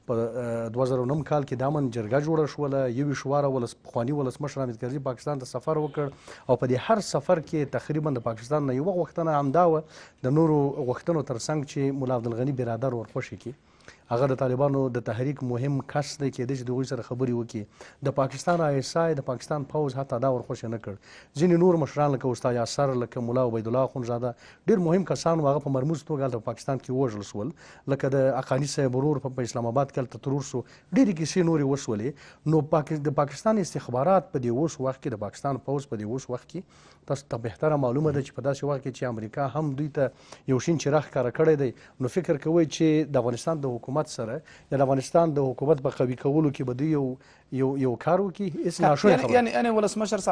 [SPEAKER 2] په 2009 کال کې دامن جرګه جوړه شوله یو شواره ولس پخوانی ولسمشر حامد کرزي پاکستان ته سفر وکړ او په دې هر سفر کې تقریبا د پاکستان نه یو غوښتنه همدا و د نورو غوښتنو تر څنګ چې ملا عبدالغني برادر ورخوشې کړي، هغه د طالبانو د تحریک مهم کس دی، کېدای شي د هغوی سره خبرې وکړي. د پاکستان آی ایس آی، د پاکستان پوځ حتی دا ورخوشې نه کړ. ځینې نور مشران لکه استاد یاسر، لکه ملا عبیدالله اخندزاده، ډېر مهم کسان وو، هغه په مرموز توګه هلته په پاکستان کې ووژل شول، لکه د حقاني صاحب ورور په په اسلام اباد کې هلته ترور شو، ډېرې کیسې نورې وشولې. نو د پاکستان استخبارات په دې اوس وخت کې، د پاکستان پوځ په دې اوس وخت کې، تاسو ته بهتره معلومه ده چې په داسې وخت کې چې امریکا هم دوی ته یو شین چراغ ښکاره کړی دی نو فکر کوئ چې د افغانستان د حکومت سره یا د افغانستان د حکومت په قوي کولو کې به دوی یو یو یو کار وکړي هیڅ ناشونې خبره
[SPEAKER 1] یعنې یعنې ولسمشر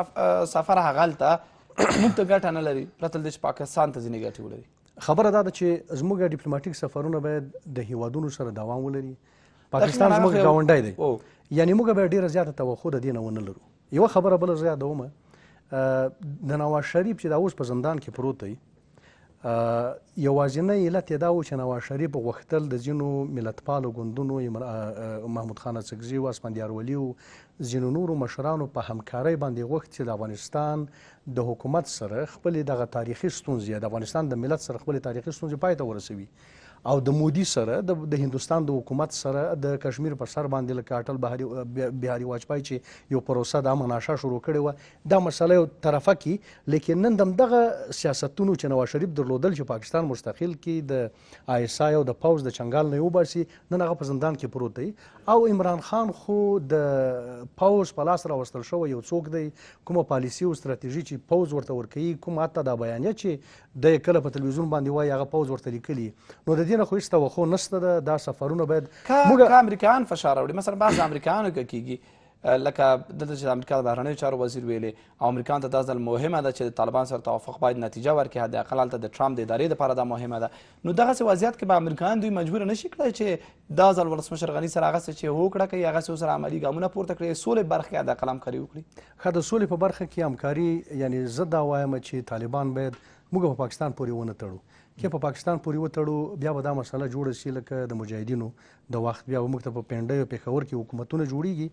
[SPEAKER 1] سفر هغلته موږ ته ګټه نه لري پرته له دې چې پاکستان ته ځینې ګټې ولري
[SPEAKER 2] خبره دا ده چې زموږ ډیپلوماټیک سفرونه باید د هیوادونو سره دوام ولري پاکستان زموږ ګاونډی دی یعنی موږ به ډیره زیاته توقع د دینه ونه لرو یو خبره بل زه یادوم د نواز شریف چې دا اوس په زندان کې پروت دی یوازینی علت یې دا و چې نواز شریف غوښتل د ځینو ملتپالو ګوندونو محمود خان اڅکزي او اسفندیار ولي او ځینو نورو مشرانو په همکارۍ باندې غوښت چې د افغانستان د حکومت سره خپل دغه تاریخي ستونزې د افغانستان د ملت سره خپل تاریخي ستونزې پای ته ورسوي او د مودی سره د د هندوستان د حکومت سره د کشمیر په سر باندې لکه اټل بهاری بهاری واجپای چې یو پروسه د امن آشا شروع کړې و دا مسله یو طرفه کی لیکن نن دم دغه سیاستونو چې نواز شریف درلودل چې پاکستان مستقل کی د آی اس آی او د پوز د چنګال نه وباسي نن هغه په زندان کې پروت دی او عمران خان خو د پوز په لاس راوستل شو یو څوک دی کومه پالیسی او ستراتیژي چې پوز ورته ورکوي کومه حتی دا بیانیه چې دی یې کله په تلویزیون باندې وایي هغه پوځ ورته لیکلي نو د دې نه خو هیڅ توقع نشته ده دا سفرونه باید
[SPEAKER 1] که
[SPEAKER 2] موږ
[SPEAKER 1] که امریکایان فشار راوړي مثلا بعض امریکایانو که کیږي لکه دلته چې د امریکا د بهرنیو چارو وزیر ویلې او امریکایانو ته دا ځل مهمه ده چې د طالبان سره توافق باید نتیجه ورکړي حداقل هلته د ټرامپ د ادارې لپاره دا مهمه ده نو دغسې وضعیت کې به امریکایان دوی مجبور نه شي کړی چې دا ځل ولسمشر غني سره هغه څه چې هوکړه کوي هغه څه سره عملي ګامونه پورته کړي سولې برخه کې حداقل همکاري وکړي
[SPEAKER 2] ښه د سولې په برخه کې همکاري یعنی زه دا وایم چې طالبان باید موږ په پاکستان پورې ونه تړو که په پاکستان پورې وتړو بیا به دا مسله جوړه شي لکه د مجاهدینو د وخت بیا به موږ ته په پنډۍ او پېښور کې حکومتونه جوړیږي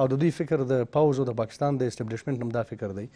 [SPEAKER 2] او د دوی فکر د پوځ او د پاکستان د اسټبلیشمنټ هم دا فکر دی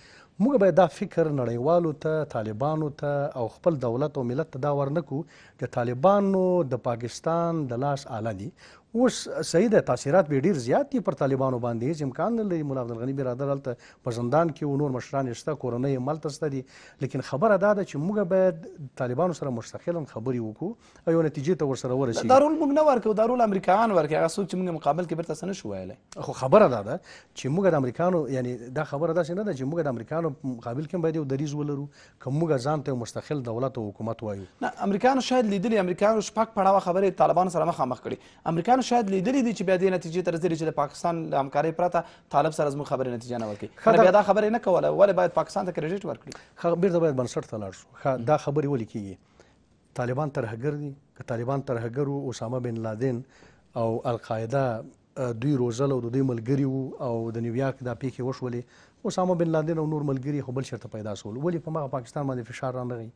[SPEAKER 2] موږ باید دا فکر نړیوالو ته طالبانو ته او خپل دولت او ملت ته دا ورنکو د طالبانو د پاکستان د لاس آله دي اوس صحیح ده تاثیرات به ډیر زیات دي پر طالبانو باندې هیڅ امکان نه لري مولا عبدالغني برادر هلته په زندان کې او نور مشران یې شته کورنۍ یې ملته سته دي لیکن خبره دا ده چې موږ باید طالبانو سره مستقلا خبرې وکړو او یو نتیجې ته ورسره ورسېږو
[SPEAKER 1] دا رول موږ نه ورکوو دا رول امریکایان ورکوي هغه څوک چې موږ مقابل کې بیرته څه نه شو ویلی
[SPEAKER 2] خو خبره دا ده چې موږ د امریکانو یعنی دا خبره داسې نه ده چې موږ د امریکانو مقابل کې باید یو دریځ ولرو که موږ ځان ته یو مستقل دولت او حکومت وایو.
[SPEAKER 1] نه امریکایانو شاید لیدلي امریکایانو شپږ پړاوه خبرې طالبانو سره مخامخ کړي امریکایانو شاید لیدلي دي چې بیا دې نتیجې ته رسېدلي چې د پاکستان له همکارۍ پرته طالب سره زموږ خبرې نتیجه نه ورکوي
[SPEAKER 2] ښه
[SPEAKER 1] بیا دا خبرې نه کوله ولې باید پاکستان ته کریډیټ ورکړي
[SPEAKER 2] ښه بیرته باید بنسټ ته لاړ شو ښه دا خبرې ولې کیږي طالبان ترهګر دي که طالبان ترهګر وو اسامه بن لادن او القاعده دوی روزل او د دوی ملګري وو او د نیویارک دا پېښې وشولې. اسامه بن لادن او نور ملګري یې خو بل چېرته پیدا شول. ولې په هماغه پاکستان باندې فشار رانغی؟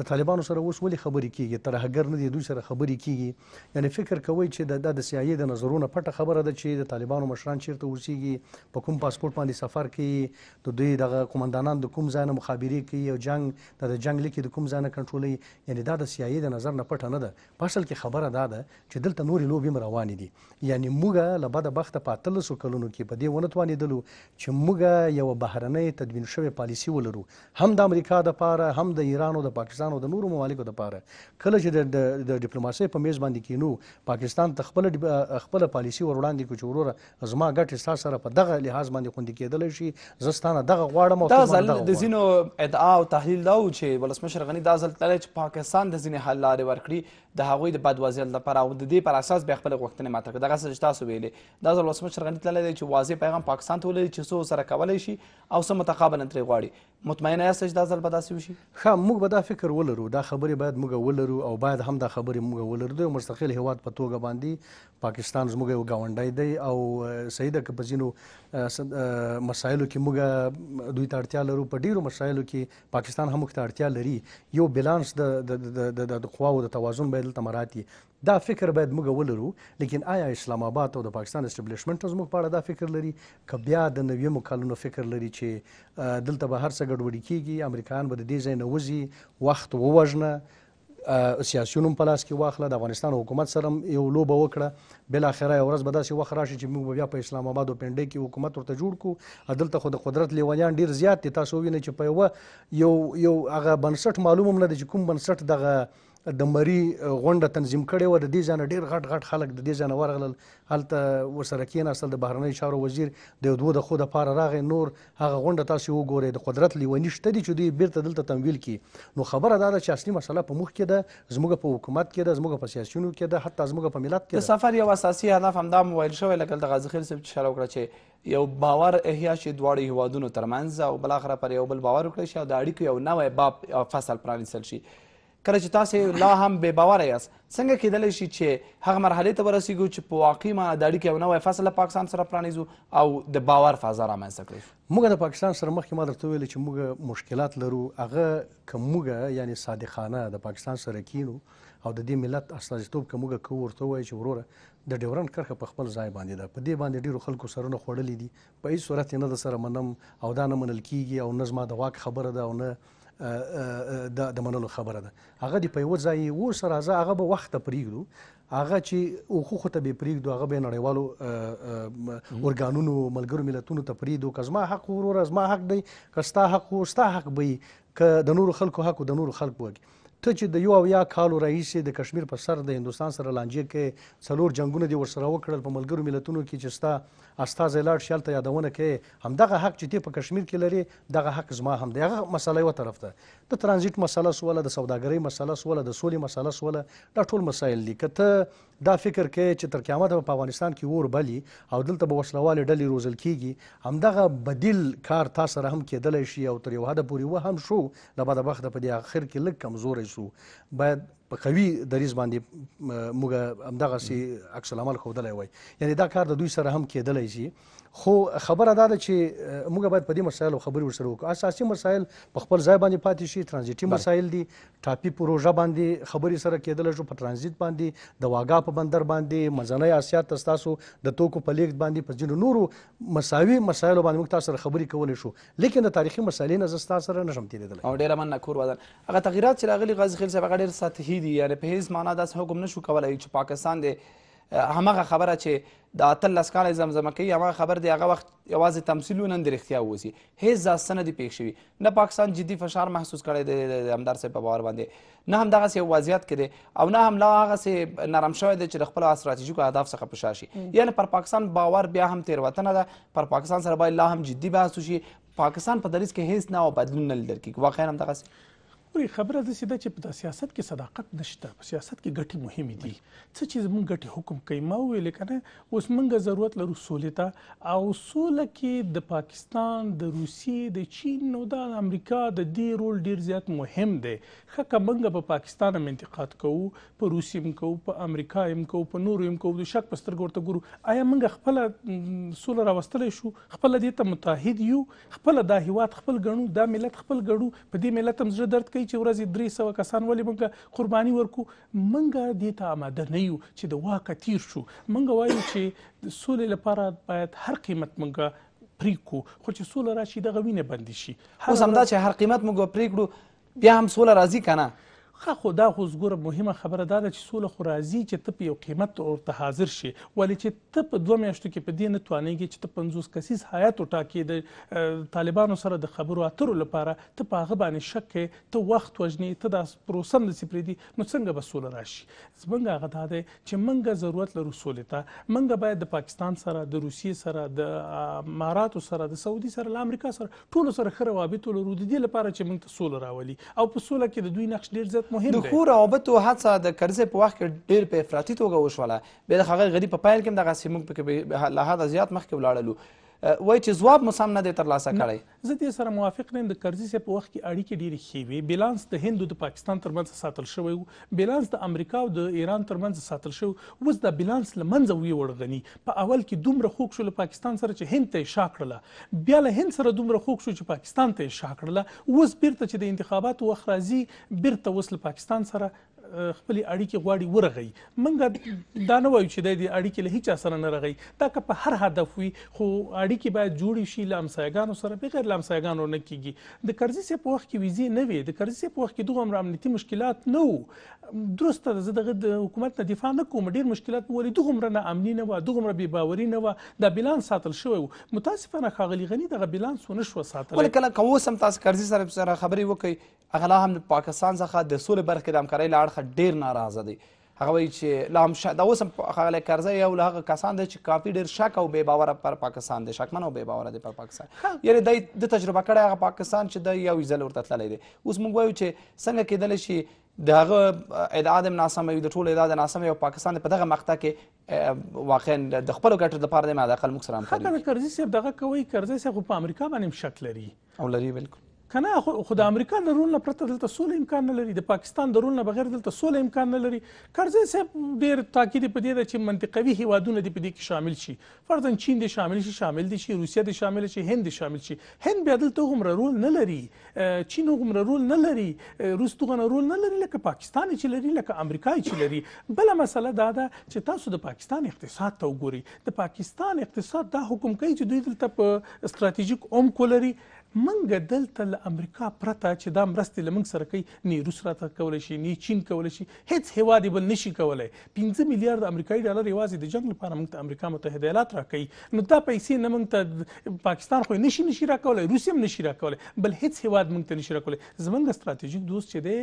[SPEAKER 2] د طالبانو سره اوس ولې خبرې کېږي؟ ترهګر نه دي، دوی سره خبرې کېږي. یعنې فکر کوئ چې دا د سي آی اې د نظرو نه پټه خبره ده چې د طالبانو مشران چېرته اوسېږي، په کوم پاسپورټ باندې سفر کوي، د دوی دغه قومندانان د کوم ځای نه مخابرې کوي او جنګ دا د جنګ لیکې د کوم ځای نه کنټرولوي؟ یعنې دا د سي آی اې د نظر نه پټه نه ده. په اصل کې خبره دا ده چې دلته نورې لوبې هم روانې دي. یعنی موږ له بده بخته په اتلسو کلونو کی په دی ونه توانیدلو چی موږ یوه بهرنۍ تدوین شوی پالیسی ولرو هم د امریکا د پاره هم د ایران او د پاکستان او د نورو ممالکو د پاره کله چی د ډیپلوماسی په میز باندی کینو پاکستان ته خپله خپله پالیسی ور وړاندی کو چی وروره زما ګټی ستا سره په دغه لحاظ باندی خوندی کیدلی شی زه ستا نه دغه غواړم او ته زما دغه
[SPEAKER 1] د ځینو ادعا او تحلیل دا و چی ولسمشر غنی دا ځل تللی چی پاکستان د ځینې حل لارې ورکړي د هغوی د بد وضعیت لپاره او د دې پر اساس بیا خپلې غوښتنې مطرح کړې دغه څه چې تاسو ویلې دا ځل ولسمشر غني تللی دی چې واضح پیغام پاکستان ته ولري چې څه سره کولی شي او څه متقابلا ترې غواړي مطمئنه یاست چې دا ځل به داسې وشي
[SPEAKER 2] ښه موږ به دا فکر ولرو دا خبرې باید موږ ولرو او باید هم دا خبرې موږ ولرو د یو مستقل هیواد په توګه باندې پاکستان زموږ یو ګاونډی دی او صحیح ده که په ځینو مسایلو کې موږ دوی ته اړتیا لرو په ډیرو مسایلو کې پاکستان هم موږ ته اړتیا لري یو بیلانس د د د د د قواو د توازن باید دلته مراعات وي دا فکر باید موږ ولرو لیکن آیا اسلام آباد او د پاکستان اسټبلیشمنټ زموږ په اړه دا فکر لري که بیا د نویمو کالونو فکر لري چې دلته به هر څه ګډوډي کیږي امریکایان به د دې ځای نه وځي وخت ووژنه سیاسیون هم په لاس کې واخله د افغانستان حکومت سره هم یو لوبه وکړه بالاخره یو ورځ به داسې وخت راشي چې موږ به بیا په اسلام آباد او پنډۍ کې حکومت ورته جوړ کړو دلته خو د قدرت لیونیان ډیر زیات دي تاسو وینئ چې په یو یو یو هغه بنسټ معلوم هم نه دی چې کوم بنسټ دغه د مری غونډه تنظیم کړې و د دې ځنه ډیر غټ غټ خلک د دې ځنه ورغلل هلته وسره کېناستل د بهرنیو چارو وزیر د یو دوه د خو د پاره راغی نور هغه غونډه تاسو وګورئ د قدرت لیونی شته دي چې دوی بیرته دلته تمویل کی نو خبره دا ده چې اصلي مسله په موږ کې ده زموږ په حکومت کې ده زموږ په سیاسیونو کې ده حتی زموږ په ملت کې ده
[SPEAKER 1] د سفر یو اساسي هدف همدا موبایل شوی لکه د غازی خیر صاحب چې شرو کړه چې یو باور احیا شي دواړو هیوادونو ترمنځ او بل اخره پر یو بل باور وکړي شي او د اړیکو یو نوې باب فصل پرانیستل شي کله چې تاسو لا هم بې باوره یاست څنګه کېدلی شي چې هغه مرحلې ته ورسېږو چې په واقعي معنا د اړیکې یو نوی فصل له پاکستان سره پرانیزو او د باور فضا رامنځته کړو
[SPEAKER 2] موږ د پاکستان سره مخکې ما درته ویل چې موږ مشکلات لرو هغه که موږ یعنی صادقانه د پاکستان سره کینو او د دې ملت استازیتوب که موږ کوو ورته وایي چې وروره د ډیورنډ کرښه په خپل ځای باندې ده په دې باندې ډیرو خلکو سرونه خوړلي دي په هیڅ صورت یې نه درسره منم او دا نه منل کیږي او نه زما د واک خبره ده او نه د د منلو خبره ده هغه دی په یو ځای اوس راځه هغه به وخت پریږدو هغه چې او خو خو ته به پریږدو هغه به نړیوالو اورګانونو ملګرو ملتونو ته پریږدو کزما حق ورور ازما حق دی کستا حق او ستا حق به ک د نور خلکو حق د نور خلکو وګي ته چې د يو اويا کالو راهيسې د کشمير په سر د هندوستان سره لانجه کوې، څلور جنګونه دې ورسره وکړل، په ملګرو ملتونو کې چې ستا استازی لاړ شي هلته يادونه کوې، همدغه حق چې تۀ په کشمير کې لرې دغه حق زما هم دی. هغه مسئله يوه طرف ته د ترانزيټ مسئله سوله، د سوداګرۍ مسئله سوله، د سولې مسئله سوله، دا ټول مسايل دي که ته دا فکر کوې چې تر قیامته به په افغانستان کې اور بلي او دلته به وسله والې ډلې روزل کېږي، همدغه بدیل کار تا سره هم کېدلی شي او تر یو حده پورې و هم شو، له بده بخته په دې اخر کې لږ کمزوری شو، باید په قوي دریځ باندې موږ همدغسې عکس العمل ښودلی وای، یعنې دا کار د دوی سره هم کېدلی شي. خو خبره دا ده چې موږ باید په دې مسایلو خبرې ورسره وکړو اساسي مسایل په خپل ځای باندې پاتې شي ترانزیټي مسایل دي ټاپي پروژه باندې خبرې سره کېدلی شو په ترانزیت باندې د واګا په بندر باندې منځنۍ اسیا ته ستاسو د توکو په لیږد باندې په ځینو نورو مساوي مسایلو باندې موږ تاسو سره خبرې کولی شو لیکن د تاریخي مسایلې نه زه ستاسو سره نشم تېرېدلی
[SPEAKER 1] او ډېره مننه کور ودان هغه تغیرات چې راغلي غازي خیل صاحب هغه ډېر سطحي دي یعنې په هېڅ معنا داسې حکم نشو کولی چې پاکستان دی همغه خبره چې د اتلس کاله یې زمزمه کوي همغه خبر دی هغه وخت یوازې تمثیل و نن د رښتیا اوسي هېڅ داسې څه نه دي پېښ شوي نه پاکستان جدي فشار محسوس کړی دی د همدار صاحب په باور باندې نه همدغسې یو وضعیت کې دی او نه هم لا هغسې نرم شوی دی چې د خپلو ستراتیژیکو اهداف څخه په شا شي یعنې پر پاکستان باور بیا هم تېروتنه ده پر پاکستان سره باید لا هم جدي بحث وشي پاکستان په دریځ کې هېڅ نوع بدلون نه لیدل کېږي واقعا همدغسې
[SPEAKER 3] ګوري خبره داسې ده چې په سیاست کې صداقت نشته په سیاست کې ګټې مهمې دي څه چې زموږ ګټې حکم کوي ما ویل کنه اوس موږ ضرورت لرو سولې ته او سوله کې د پاکستان د روسیې د چین نو د امریکا د دې رول ډیر زیات مهم دی خکه موږ په پاکستان هم انتقاد کوو په روسیم کوو په امریکا هم کوو په نورو هم کوو د شک پستر ګورته ګورو آیا موږ خپل سوله راوستلی شو خپل دې ته متحد یو خپله دا هیواد خپل ګڼو دا ملت خپل ګڼو په دې ملت هم زړه درد کوي چې ورځ یې درې سوه کسان ولې موږ قرباني ورکو موږ دې ته اماده نه یو چې د واکه تیر شو موږ وایو چې د سولې لپاره باید هر قیمت موږ پرې کړو خو چې سوله راشي دغه وینه بندي شي
[SPEAKER 1] اوس همدا چې هر قیمت موږ پرې کړو بیا هم سوله راځي کنه
[SPEAKER 3] ښه خو دا خو زګوره مهمه خبره دا ده چې سوله خو راځي چې ته په یو قیمت ورته حاضر شي ولې چې ته په دوه میاشتو کې په دې نه توانېږي چې ته پنځوس کسیز هیئت وټاکې د طالبانو سره د خبرو اترو لپاره ته په هغه باندې شک کوې ته وخت وژنې ته دا پروسه هم داسې پرېږدي نو څنګه به سوله راشي زمونږ هغه دا دی چې مونږ ضرورت لرو سولې ته مونږ باید د پاکستان سره د روسیې سره د اماراتو سره د سعودي سره له امریکا سره ټولو سره ښه روابط ولرو د دې لپاره چې مونږ ته سوله راولي او په سوله کې د دوی نقش ډیر زیات مهم دی
[SPEAKER 1] د ښو روابطو هڅه د کرزې په وخت کې ډیر په افراطي توګه وشوله بیا د هغه غریب په پیل کې دغه سیمون په کې له حد زیات مخکې ولاړلو وای چې ځواب مو سم نه دی ترلاسه کړی
[SPEAKER 3] زه دې سره موافق نه یم، د کرزي صاحب په وخت کې اړیکې ډېرې ښې وې، بیلانس د هند او د پاکستان تر منځ ساتل شوی و، بیلانس د امریکا او د ایران تر منځ ساتل شوی و، اوس دا بیلانس له منځه ویوړ، غني په اول کې دومره خوږ شو له پاکستان سره چې هند ته یې شا کړله، بیا له هند سره دومره خوږ شو چې پاکستان ته یې شا کړله، اوس بېرته چې د انتخاباتو وخت راځي، بېرته اوس له پاکستان سره خپلې اړیکې غواړي ورغوي موږ دا نه وایو چې دی دې اړیکې له هیچا سره نه رغوي دا که په هر هدف وي خو اړیکې باید جوړې شي له همسایګانو سره بغیر له همسایګانو نه کیږي د کرزي صاحب په وخت کې ویزې نه وې د کرزي صاحب په وخت کې دومره امنیتي مشکلات نه وو درسته ده زه دغه د حکومت نه دفاع نه کوم ډیر مشکلات ولې دومره نا امني نه وه دومره بې باوري نه وه دا بیلانس ساتل شوی وو متاسفانه ښاغلي غني دغه بیلانس ونه شو ساتل
[SPEAKER 1] ولې کله که اوس هم تاسو کرزي صاحب سره خبرې وکړئ هغه لا هم د پاکستان څخه د سولې برخه کې د همکارۍ له اړخه ډېر ناراضه دی. هغه وایي چې لا هم شک دا اوس هم ښاغلی کرزی یو له هغه کسان دی چې کافي ډېر شک او بې باوره پر پاکستان دی شکمن او بې باوره دی پر پاکستان یعنې دی د تجربه کړی هغه پاکستان چې دی یو ځل ورته تللی دی اوس موږ وایو چې څنګه کېدلی شي د هغه ادعا د ناسمه وي د ټولو ادعا د ناسمه او پاکستان په دغه مقطع کې واقعا د خپل ګټو لپاره د ماده خل موږ سره هم
[SPEAKER 3] کوي کرزي صاحب دغه کوي کرزي صاحب په امریکا باندې شک لري
[SPEAKER 1] او لري بالکل
[SPEAKER 3] کنه خو د امریکا له رول نه پرته دلته سولې امکان نه لري د پاکستان د رول نه بغیر دلته سولې امکان نه لري کرزی صاحب ډیر تاکید په دې ده چې منطقوي هیوادونه دې په دې کې شامل شي فرضاً چین دې شامل شي شامل دي شي روسیه دې شامل شي هند دې شامل شي هند بیا دلته هم رول نه لري چین هم رول نه لري روس دغه رول نه لري لکه پاکستان چې لري لکه امریکا چې لري بل مسله دا ده چې تاسو د پاکستان اقتصاد ته وګورئ د پاکستان اقتصاد دا حکم کوي چې دوی دلته په ستراتیژیک عمق ولري منګه دلته له امریکا پرته چې دا مرستې له موږ سره کوي نه روس راته کولی شي نه چین کولی شي هیڅ هیواد یې بل نشي کولی پنځه میلیارد امریکایي ډالر یوازې د جنګ لپاره موږ ته امریکا متحده ایالات راکوي نو دا پیسې نه موږ ته پاکستان خو نشي نشي راکولی روس هم نشي راکولی بل هیڅ هیواد موږ ته نشي راکولی زمونږ ستراتیژیک دوست چې دی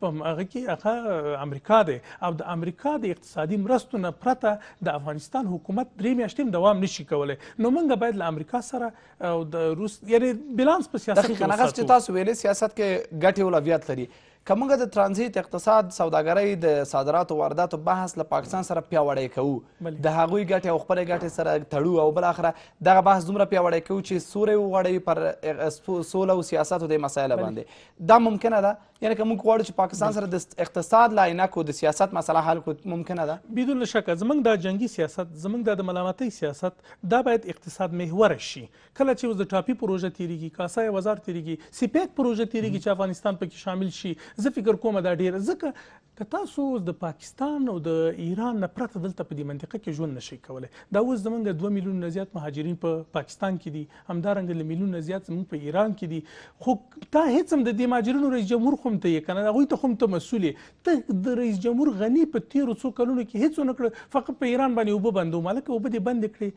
[SPEAKER 3] په هغه کې هغه امریکا دی او د امریکا د اقتصادي مرستو نه پرته د افغانستان حکومت درې میاشتې دوام نشي کولای نو موږ باید له امریکا سره او د روس یعنی بیلانس په سیاست کې وساتو دقیقاً
[SPEAKER 1] تاسو ویلې سیاست کې ګټې اولویت لري که موږ د ترانزیت اقتصاد سوداګرۍ د صادراتو وارداتو بحث له پاکستان سره پیاوړی کوو د هغوی ګټې او خپلې ګټې سره تړو او بل اخره دغه بحث دومره پیاوړی کوو چې سوری وغوړوي پر سوله او سیاستو د مسایلو باندې دا ممکنه ده یعنی که موږ غواړو چې پاکستان سره د اقتصاد لا نه کو د سیاست مسله حل کو ممکنه ده
[SPEAKER 3] بدون شک زمنګ دا جنگي سیاست زمنګ د ملامتۍ سیاست دا باید اقتصاد محور شي کله چې د ټاپي پروژه تیریږي کاسا وزار تیریږي سی پیک پروژه تیریږي چې افغانستان پکې شامل شي زه فکر کوم دا ډیر ځکه که تاسو اوس د پاکستان او د ایران نه پرته دلته په دې منطقه کې ژوند نه شئ کولی. دا اوس زمونږ دوه میلیون نه زیات مهاجرین په پاکستان کې دي، همدارنګه له میلیون نه زیات زمونږ په ایران کې دي، خو تا هیڅ هم د دې مهاجرینو رئیس جمهور خو هم ته یې کنه، د هغوی ته خو هم ته مسول یې، ته د رئیس جمهور غني په تیرو څو کلونو کې هیڅ ونه کړل، فقط په ایران باندې اوبه بندوم، هلکه اوبه دې بندې کړې،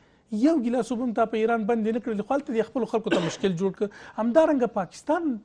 [SPEAKER 3] یو ګیلاس اوبه هم تا په ایران بندې نه کړلې، خو هلته دې خپلو خلکو ته مشکل جوړ کړ، همدارنګه پاکستان.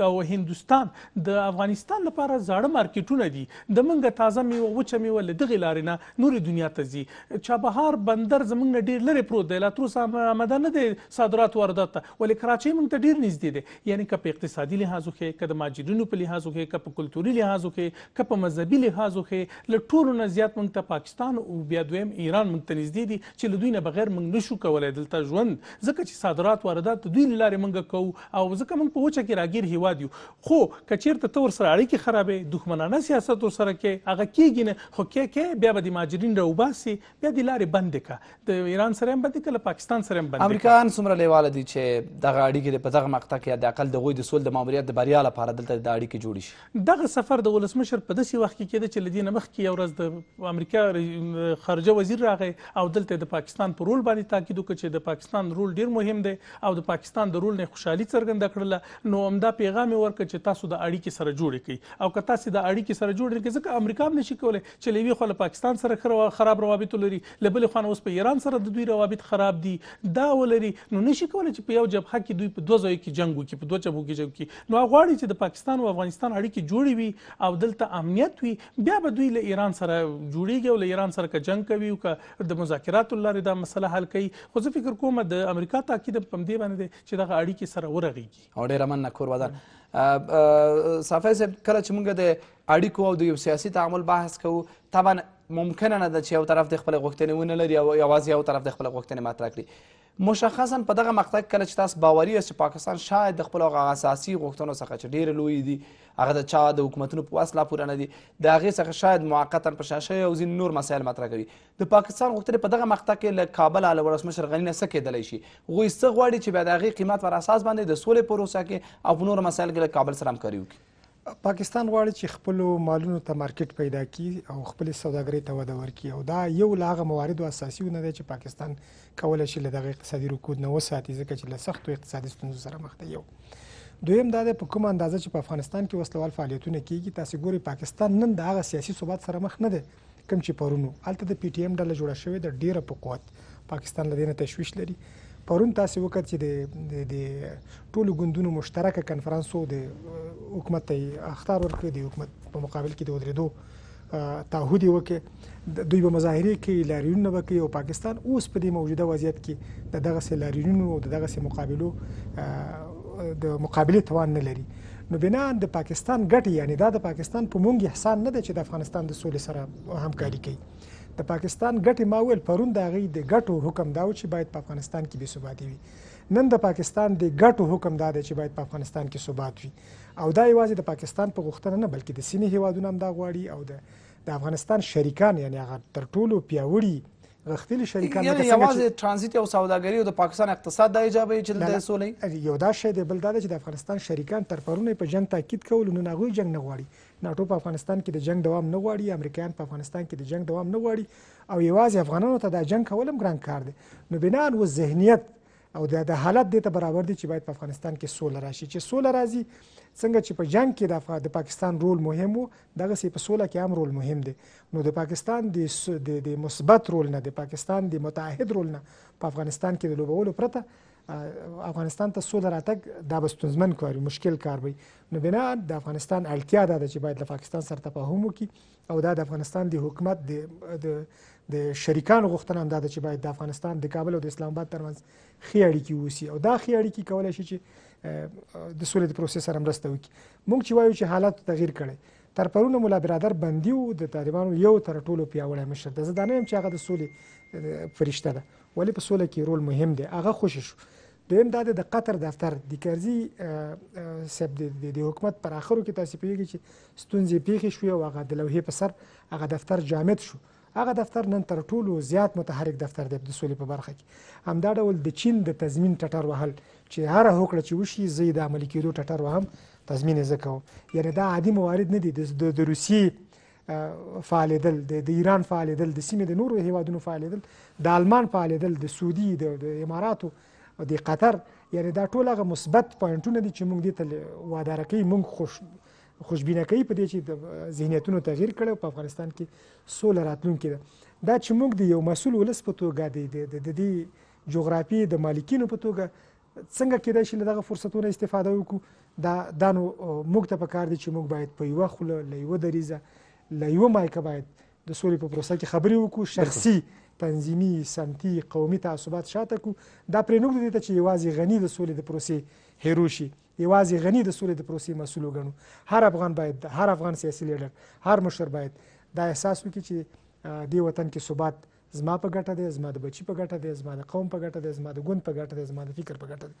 [SPEAKER 3] او هندوستان د افغانستان لپاره زاړه مارکیټونه دي د منګه تازه میوه وچه میوه له دغه لارې نه نورې دنیا ته ځي چابهار بندر زمونږ نه ډیر لرې پروت دی لا تر اوسه آماده نه دی صادرات واردات ته ولې کراچۍ مونږ ته ډیر نږدې دی یعنی که په اقتصادي لحاظ وخې که د ماجرینو په لحاظ وخې که په کلتوري لحاظ وخې که په مذهبي لحاظ وخې له ټولو نه زیات مونږ ته پاکستان او بیا دویم ایران مونږ ته نږدې دي چې له دوی نه بغیر مونږ نشو کولای دلته ژوند ځکه چې صادرات واردات د دوی له لارې مونږ کوو او ځکه موږ په وچه کې راګیر هیواد یو خو که چیرته ته ورسره اړیکې خرابې دښمنانه سیاست ورسره کې هغه کیږي نه خو کې کې بیا به د ماجرین را وباسي بیا د لارې بندې کا د ایران سره هم بندې کله پاکستان سره هم بندې امریکا
[SPEAKER 1] ان څومره لیواله دي چې دغه اړیکې په دغه مقطع کې د عقل د غوي د سول د ماموریت د بریا لپاره دلته د اړیکې جوړې شي
[SPEAKER 3] دغه سفر د ولسمشر په داسې وخت کې کېده چې له دې نه مخکې یوه ورځ د امریکا خارجه وزیر راغی او دلته یې د پاکستان په رول باندې تاکید وکړ چې د پاکستان رول ډېر مهم دی او د پاکستان د رول نه یې خوشحالي څرګنده کړله نو همدا پیغام یې ورکړ چې تاسو دا اړیکې سره جوړې کړئ او که تاسې دا اړیکې سره جوړې نه کړئ ځکه امریکا هم نه شي کولی چې له یوې خوا له پاکستان سره ښه روا خراب روابط ولري، له بلې خوا نه اوس په ایران سره د دوی روابط خراب دي، دا ولري، نو نه شي کولی چې په یو جبهه کې دوی په دوه ځایو کې جنګ وکړي، په دوه جبهو کې جنګ وکړي، نو هغه غواړي چې د پاکستان او افغانستان اړیکې جوړې وي او دلته امنیت وي، بیا به دوی له ایران سره جوړېږي او له ایران سره که جنګ کوي او که د مذاکراتو له لارې دا مسله حل کوي، خو زه فکر کوم د امریکا تاکید هم په همدې باندې دی چې دغه اړیکې سره ورغېږي.
[SPEAKER 1] او ډیره مننه کور ودان صافی صاحب کله چې موږ د اړیکو او د یو سیاسي تعامل بحث کوو طبعا ممکنه نه ده چې یو طرف د خپل غوښتنې ونه لري او یوازې یو طرف د خپل غوښتنې مطرح کړي مشخصا په دغه مقطع کې کله چې تاسو باوري یاست چې پاکستان شاید د خپل هغه اساسي غوښتنو څخه چې ډېرې لویې دي هغه د چا د حکومتونو په وس لا پوره نه دي د هغې څخه شاید موقتا په شاشه او ځینې نور مسایل مطرح کوي د پاکستان غوښتنې په دغه مقطع کې له کابله له ولسمشر غني نه څه کېدلی شي؟ هغوی څه غواړي چې بیا د هغې قیمت پر اساس باندې د سولې پروسه کې او په نورو مسایلو کې له کابل سره همکاري وکړي؟
[SPEAKER 4] پاکستان غواړي چې خپلو مالونو ته مارکیټ پیدا کړي او خپلې سوداګرۍ ته وده ورکړي او دا یو له هغه مواردو اساسیو نه دی چې پاکستان کولی شي له دغه اقتصادي رکود نه وساتي ځکه چې له سختو اقتصادي ستونزو سره مخ دی یو دویم دا دی په کومه اندازه چې په افغانستان کې وسلوال فعالیتونه کیږي تاسو ګوري پاکستان نن د هغه سیاسي ثبات سره مخ نه دی کوم چې پرونو الته د پی ټی ایم ډله جوړه شوې ده ډیره په قوت پاکستان لدینه تشویش لري پرون تاسو وکړ چې د د ټولو ګوندونو مشترکه کانفرنس او د حکومت ته اختار ورکړي د حکومت په مقابل کې د ودرېدو تعهد وکړي دوی به مظاهره کوي لاریونونه به کوي او پاکستان اوس په دې موجوده وضعیت کې د دغه سه لاریونونو او د دغه سه مقابلو د مقابله توان نه لري نو بناء د پاکستان ګټې یعنې دا د پاکستان په مونږ احسان نه دی چې د افغانستان د سولې سره همکاري کوي د پاکستان ګټې ما ویل پرون د هغوی د ګټو حکم دا و چې باید په افغانستان کې بې ثباتي وي نن د پاکستان د ګټو حکم دا دی چې باید په افغانستان کې ثبات وي او دا یوازې د پاکستان په غوښتنه نه بلکې د سیمې هیوادونه هم دا غواړي او د د افغانستان شریکان یعنې هغه تر ټولو پیاوړي غښتلي شریکان
[SPEAKER 1] یعنی لکه څنګه یوازې چې ترانزیت او سوداګري او د پاکستان اقتصاد دا ایجابوي چې دلته یې سوله وي
[SPEAKER 4] یو دا شی دی بل دا دی چې د افغانستان شریکان تر پرونه یې په جنګ تاکید کولو نن هغوی جنګ نه غواړي ناټو په افغانستان کې د جنګ دوام نه غواړي امریکایان په افغانستان کې د جنګ دوام نه غواړي او یوازې افغانانو ته دا جنګ کول هم ګران کار دی نو بناا اوس ذهنیت او دا دا حالات دې ته برابر دي چې باید په افغانستان کې سوله راشي چې سوله راځي څنګه چې په جنگ کې د افغان د پاکستان رول مهم وو دغه سي په سوله کې هم رول مهم دی نو د پاکستان د د مثبت رول نه د پاکستان د متعهد رول نه په افغانستان کې د لوبولو پرته افغانستان ته سوله راتګ دا به ستونزمن کار مشکل کار وي نو بنا د افغانستان اړتیا دا ده چې باید له پاکستان سره تفاهم وکړي او دا د افغانستان د حکومت د د د شریکانو غوښتنه هم دا ده چې باید د افغانستان د کابل او د اسلام آباد ترمنځ ښې اړیکې ووسي او دا ښې اړیکې کولی شي چې د سولې د پروسې سره مرسته وکړي موږ چې وایو چې حالات تغیر کړي تر پرونه مولا برادر بندي و د طالبانو یو تر ټولو پیاوړی مشر ده زه دا نه یم چې هغه د سولې فرشته ده ولې په سوله کې رول مهم دی هغه خوشې شو دویم دا د قطر دفتر د کرزي صاحب د حکومت پر اخرو کې تاسو پیږي چې ستونزې پیښې شوې او هغه د لوحې په سر هغه دفتر جامد شو هغه دفتر نن تر ټولو زیات متحرک دفتر دی د سولې په برخه کې همدا ډول د چین د تضمین ټټر وهل چې هر هوکړه چې وشي زه د عملي کېدو ټټر وهم تضمین یې زه کوم یعنې دا عادي موارد نه دي د روسیې فعالېدل، د د ایران فعالېدل، د سیمې د نورو هېوادونو فعالېدل، د آلمان فعالېدل، د سعودي، د د اماراتو، د قطر، یعنې دا ټول هغه مثبت پوینټونه دي چې موږ دې ته واداره کوي، موږ خوش خوشبینه کوي په دې چې د ذهنیتونو تغییر کړی او په افغانستان کې سوله راتلونکې ده. دا چې موږ د یو مسؤل ولس په توګه د د دې جغرافیې د مالکینو په توګه څنګه کېدای شي له دغه فرصتو نه استفاده وکړو دا دا نو موږ ته پکار دي چې موږ باید په یوه خوله له یوه دریځه له یوه مایکه باید د سولې په پروسه کې خبرې وکړو شخصي تنظیمي سمتي قومي تعصبات شاته کو دا پرې نږدو دي ته چې یوازې غني د سولې د پروسې هیرو شي یوازې غني د سولې د پروسې مسول وګڼو هر افغان باید هر افغان سیاسي لیډر هر مشر باید دا احساس وکړي چې دی وطن کې ثبات زما په ګټه دی زما د بچی په ګټه دی زما د قوم په ګټه دی زما د ګوند په ګټه دی زما د فکر په ګټه دی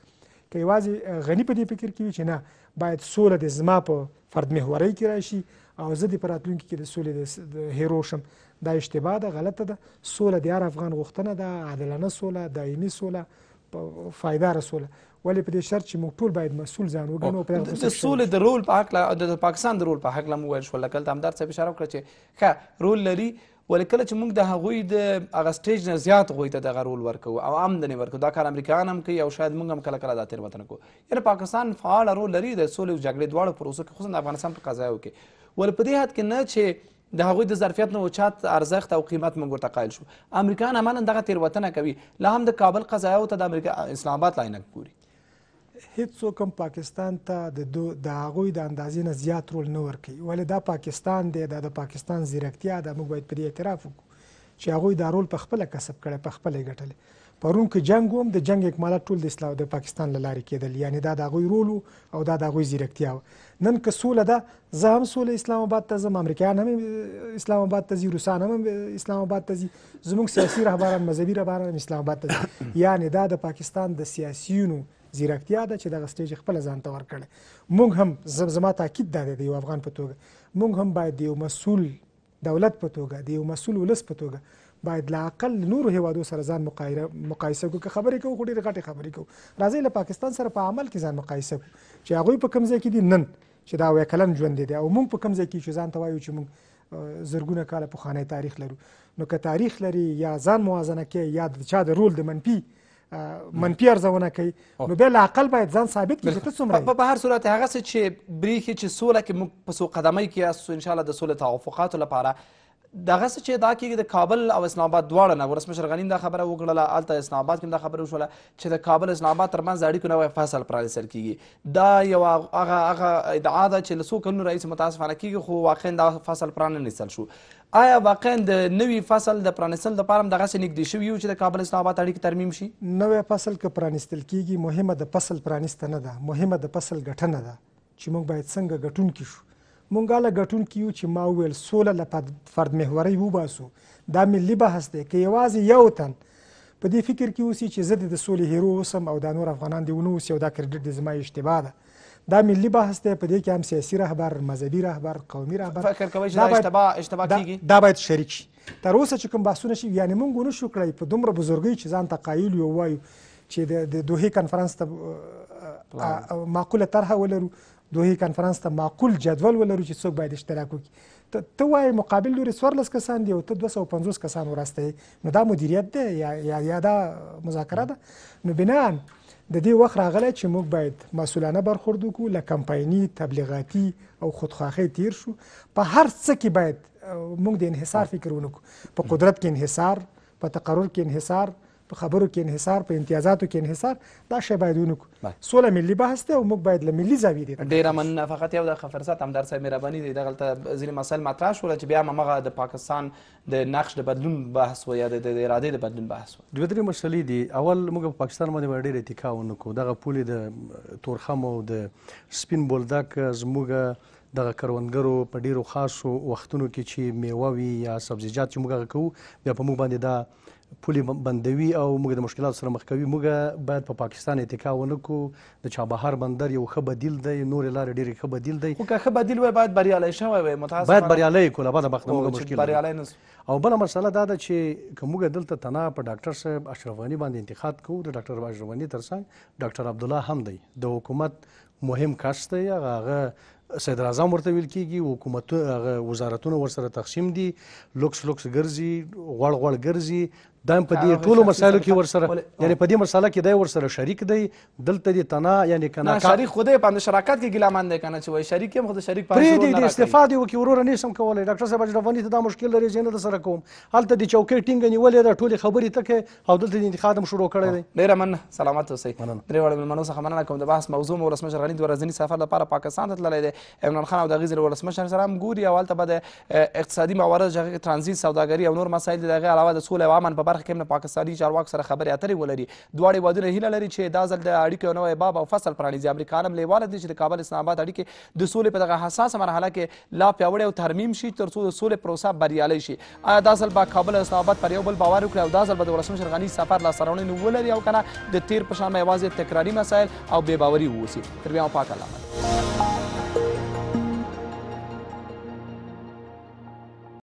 [SPEAKER 4] که یوازې غنی په دې فکر کې وي چې نه باید سوله د زما په فرد محورۍ کې راشي او زه د پراتلونکي کې د سولې د هیرو شم دا اشتباه ده غلطه ده سوله د هر افغان غوښتنه ده عادلانه سوله دایمي سوله فایدار سوله ولې په دې شرط چې موږ ټول باید مسول ځان وګڼو په دغه
[SPEAKER 1] د سولې د رول په حق د پاکستان د رول په حق لم ویل شو لکه تامدار صاحب اشاره وکړه چې ښه رول لري ولې کله چې موږ د هغوی د هغه سټیج نه زیات هغوی ته دغه رول ورکوو او امن نه ورکوو دا کار امریکایان هم کوي او شاید موږ هم کله کله دا تېروتنه کوو یعنې پاکستان فعاله رول لري د سولې او جګړې دواړو پروسو کې خصوصا د افغانستان په قضایو کې ولې په دې حد کې نه چې د هغوی د ظرفیت نه اوچت ارزښت او قیمت موږ ورته قایل شو امریکایان عملا دغه تېروتنه کوي لا هم د کابل قضایاو ته د امریکا اسلام آباد لاینک ګوري
[SPEAKER 4] هیڅوک هم پاکستان ته د دو د هغوی د اندازې نه زیات رول نه ورکوي ولې دا پاکستان دی دا د پاکستان ځیرکتیا ده موږ باید پرې اعتراف وکړو چې هغوی دا رول په خپله کسب کړی په خپله یې ګټلی پرون که جنګ وم د جنګ اکمالات ټول د اسلام د پاکستان له لارې کېدل یعنی دا د هغوی رول او دا د هغوی ځیرکتیا وه نن که سوله ده زه هم سوله اسلام آباد ته ځم امریکایان هم اسلام آباد ته ځي روسان هم اسلام آباد ته ځي زموږ سیاسي رهبران مذهبي رهبران هم اسلام آباد ته ځي یعنې دا د پاکستان د سیاسیونو ځیرکتیا ده چې دغه سټیج خپل ځان ته ورکړي موږ هم زما تاکید دا دی د یو افغان په توګه موږ هم باید د یو مسول دولت په توګه، د یو مسول ولس په توګه باید لااقل له نورو هیوادو سره ځان مقایره، مقایسه، کړو. که خبرې کوو خو ډېرې غټې خبرې کوو. راځئ له پاکستان سره په عمل کې ځان مقایسه کړو چې هغوی په کوم ځای کې دي نن چې دا اویا کلن ژوند یې دی او موږ په کوم ځای کې یو چې ځان ته وایو چې موږ زرګونه کاله پخوانی تاریخ لرو. نو که تاریخ لري یا ځان موازنه کوي یا د چا د رول د منفي منفي ارزونه کوي نو بیا له عقل باید ځان ثابت کړي چې ته څومره
[SPEAKER 1] په هر صورت هغه څه چې بریښي چې سوله کې موږ په څو قدمۍ کې یاستو انشاءالله د سولې توافقاتو لپاره دغه څه چې دا کېږي د کابل او اسلام آباد دواړه نه ولسمشر غني دا خبره وکړله هلته اسلام آباد کې دا خبره وشوله چې د کابل اسلام آباد ترمنځ اړیکو نوی فصل پرانیستل کېږي دا یوه هغه هغه ادعا ده چې له څو کلونو راهیسې متاسفانه کېږي خو واقعا دا فصل پراننیستل شو آیا واقعا د نوي فصل د پرانیستل لپاره هم دغسې نږدې شوي یو چې د کابل اسلام اباد اړیکې ترمیم شي؟
[SPEAKER 4] نوی فصل که پرانیستل کېږي، مهمه د فصل پرانیسته نه ده، مهمه د فصل ګټنه ده چې موږ باید څنګه ګټونکي شو. موږ هله ګټونکي یو چې ما وویل سوله له فردمحورۍ وباسو. دا ملي بحث دی. که یوازې یو تن په دې فکر کې اوسي چې زه دې د سولې هیرو اوسم او دا نور افغانان دې ونه اوسي او دا کریډیټ دې زما اشتباه ده. دا ملي بحث دی په دې کې هم سیاسي رهبر مذهبي رهبر قومي رهبر
[SPEAKER 1] فکر کوي چې
[SPEAKER 4] دا
[SPEAKER 1] اشتباه اشتباه کیږي
[SPEAKER 4] دا باید شریک شي تر اوسه چې کوم بحثونه شي یعنی مونږ ونه شو کړای په دومره بزرګۍ چې ځان ته قایل یو وایو چې د دوه کانفرنس ته معقوله طرحه ولرو دوه کانفرنس ته معقول جدول ولرو چې څوک باید اشتراک وکړي ته ته وایې مقابل لوري څوارلس کسان دي او ته دوه سوه پنځوس کسان ورسته یې نو دا مدیریت دی یا یا یا دا مذاکره ده نو بناً د دې وخت راغلی چې موږ باید مسولانه برخورد وکړو له کمپایني تبلیغاتي او خودخواهۍ تیر شو په هر څه کې باید موږ د انحصار فکر ونه کړو په قدرت کې انحصار په تقرر کې انحصار په خبرو کې انحصار په امتیازاتو کې انحصار دا شی باید ونه کړو سوله ملي بحث دی او موږ باید له ملي زاویې دې
[SPEAKER 1] ډېره مننه فقط یو دقیقه فرصت همدار صاحب مهرباني دی دغلته ځینې مسایل مطرح شول چې بیا همغه د پاکستان د نقش د بدلون بحث و یا د ارادې د بدلون بحث و
[SPEAKER 2] دوه درې مسلې دي اول موږ په پاکستان باندې ډېر اتکا ونه کړو دغه پولې د تورخم او د سپین بولدک زموږ دغه کروندګرو په ډیرو خاصو وختونو کې چې میوه وي یا سبزیجات چې موږ هغه کوو بیا په موږ باندې دا پولې بندوي او موږ د مشکلاتو سره مخ کوي موږ باید په پاکستان اتکا ونه کړو د چابهار بندر یو ښه بدیل دی نورې لارې ډېرې ښه بدیل دی
[SPEAKER 1] خو که ښه بدیل وای باید بریالی شوی وای متاسفانه
[SPEAKER 2] باید بریالی یې کړو بده
[SPEAKER 1] بخته
[SPEAKER 2] موږ مشکل
[SPEAKER 1] بریالی نه
[SPEAKER 2] او بله مسله دا ده چې که موږ دلته تنها په ډاکټر صاحب اشرف غني باندې انتقاد کوو د ډاکټر اشرف غني ترڅنګ ډاکټر عبدالله هم دی د حکومت مهم کس دی هغه هغه صدراعظم ورته ویل کیږي حکومت هغه وزارتونه ورسره تقسیم دي لوکس لوکس ګرځي غوړ غوړ ګرځي دا په دې ټولو مسایلو کې ورسره یعنی په دې مسله کې دی ورسره شریک دی دلته دې تنا یعنی کنه
[SPEAKER 1] شریک خو دې باندې شراکت کې ګلامان دی کنه چې وای شریک هم خو د شریک په
[SPEAKER 2] پرې دې
[SPEAKER 1] دې
[SPEAKER 2] استفاده وکي ورور نه سم کولای ډاکټر صاحب اجرفانی ته دا مشکل لري زینه د سره کوم هلته دې چوکۍ ټینګ نیولې دا ټولې خبرې تکه او دلته دې انتقاد هم شروع کړی دی
[SPEAKER 1] ډېره مننه سلامت اوسئ درې واړو مېلمنو څخه مننه کوم د بحث موضوع مو ولسمشر غني د ورځني سفر لپاره پاکستان ته تللی دی عمران خان او د هغې ځینې ولسمشر سره هم ګوري او هلته به د اقتصادي مواردو چې هغه کې ترانزیت سوداګري او نور مسایل دي د هغې علاوه د سولې او امن په برخه کې هم د پاکستاني چارواکو سره خبرې اترې ولري دواړه هېوادونه هیله لري چې دا ځل د اړیکو یو نوی باب او فصل پرانیزي امریکایان هم لیواله دي چې د کابل اسلام آباد اړیکې د سولې په دغه حساسه مرحله کې لا پیاوړی او ترمیم شي ترڅو د سولې پروسه بریالۍ شي آیا دا ځل به کابل او اسلام آباد پر یو بل باور وکړي او دا ځل به د ولسمشر غني سفر لاسته راوړنې ولري او که نه د تیر په شان به یوازې تکراري مسایل او بې باوري واوسي تر بیا مو پاک الله